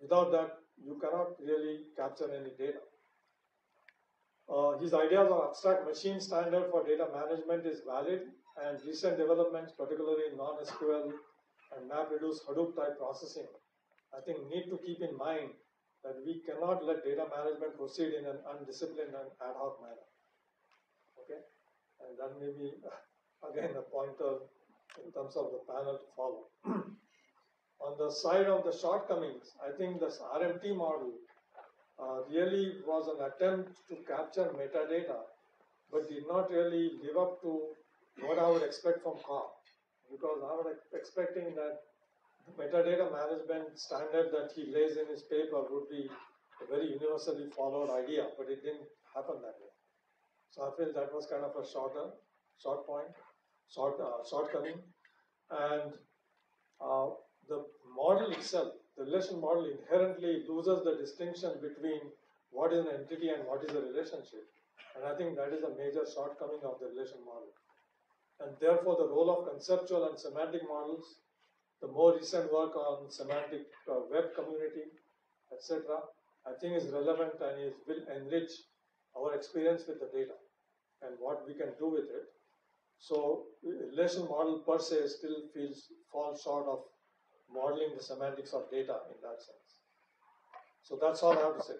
Without that, you cannot really capture any data. Uh, his ideas of abstract machine standard for data management is valid, and recent developments, particularly in non-SQL and MapReduce Hadoop type processing, I think need to keep in mind that we cannot let data management proceed in an undisciplined and ad hoc manner. Okay? And that may be, again, a pointer in terms of the panel to follow. On the side of the shortcomings, I think this RM/T model really was an attempt to capture metadata, but did not really live up to what I would expect from Codd because I was expecting that the metadata management standard that he lays in his paper would be a very universally followed idea, but it didn't happen that way. So I feel that was kind of a shorter, short point, short, uh, shortcoming, and uh, the model itself, the relation model inherently loses the distinction between what is an entity and what is a relationship, and I think that is a major shortcoming of the relation model and therefore the role of conceptual and semantic models, the more recent work on semantic uh, web community, etc., I think is relevant and is, will enrich our experience with the data and what we can do with it. So relation model per se still feels falls short of modeling the semantics of data in that sense. So that's all I have to say.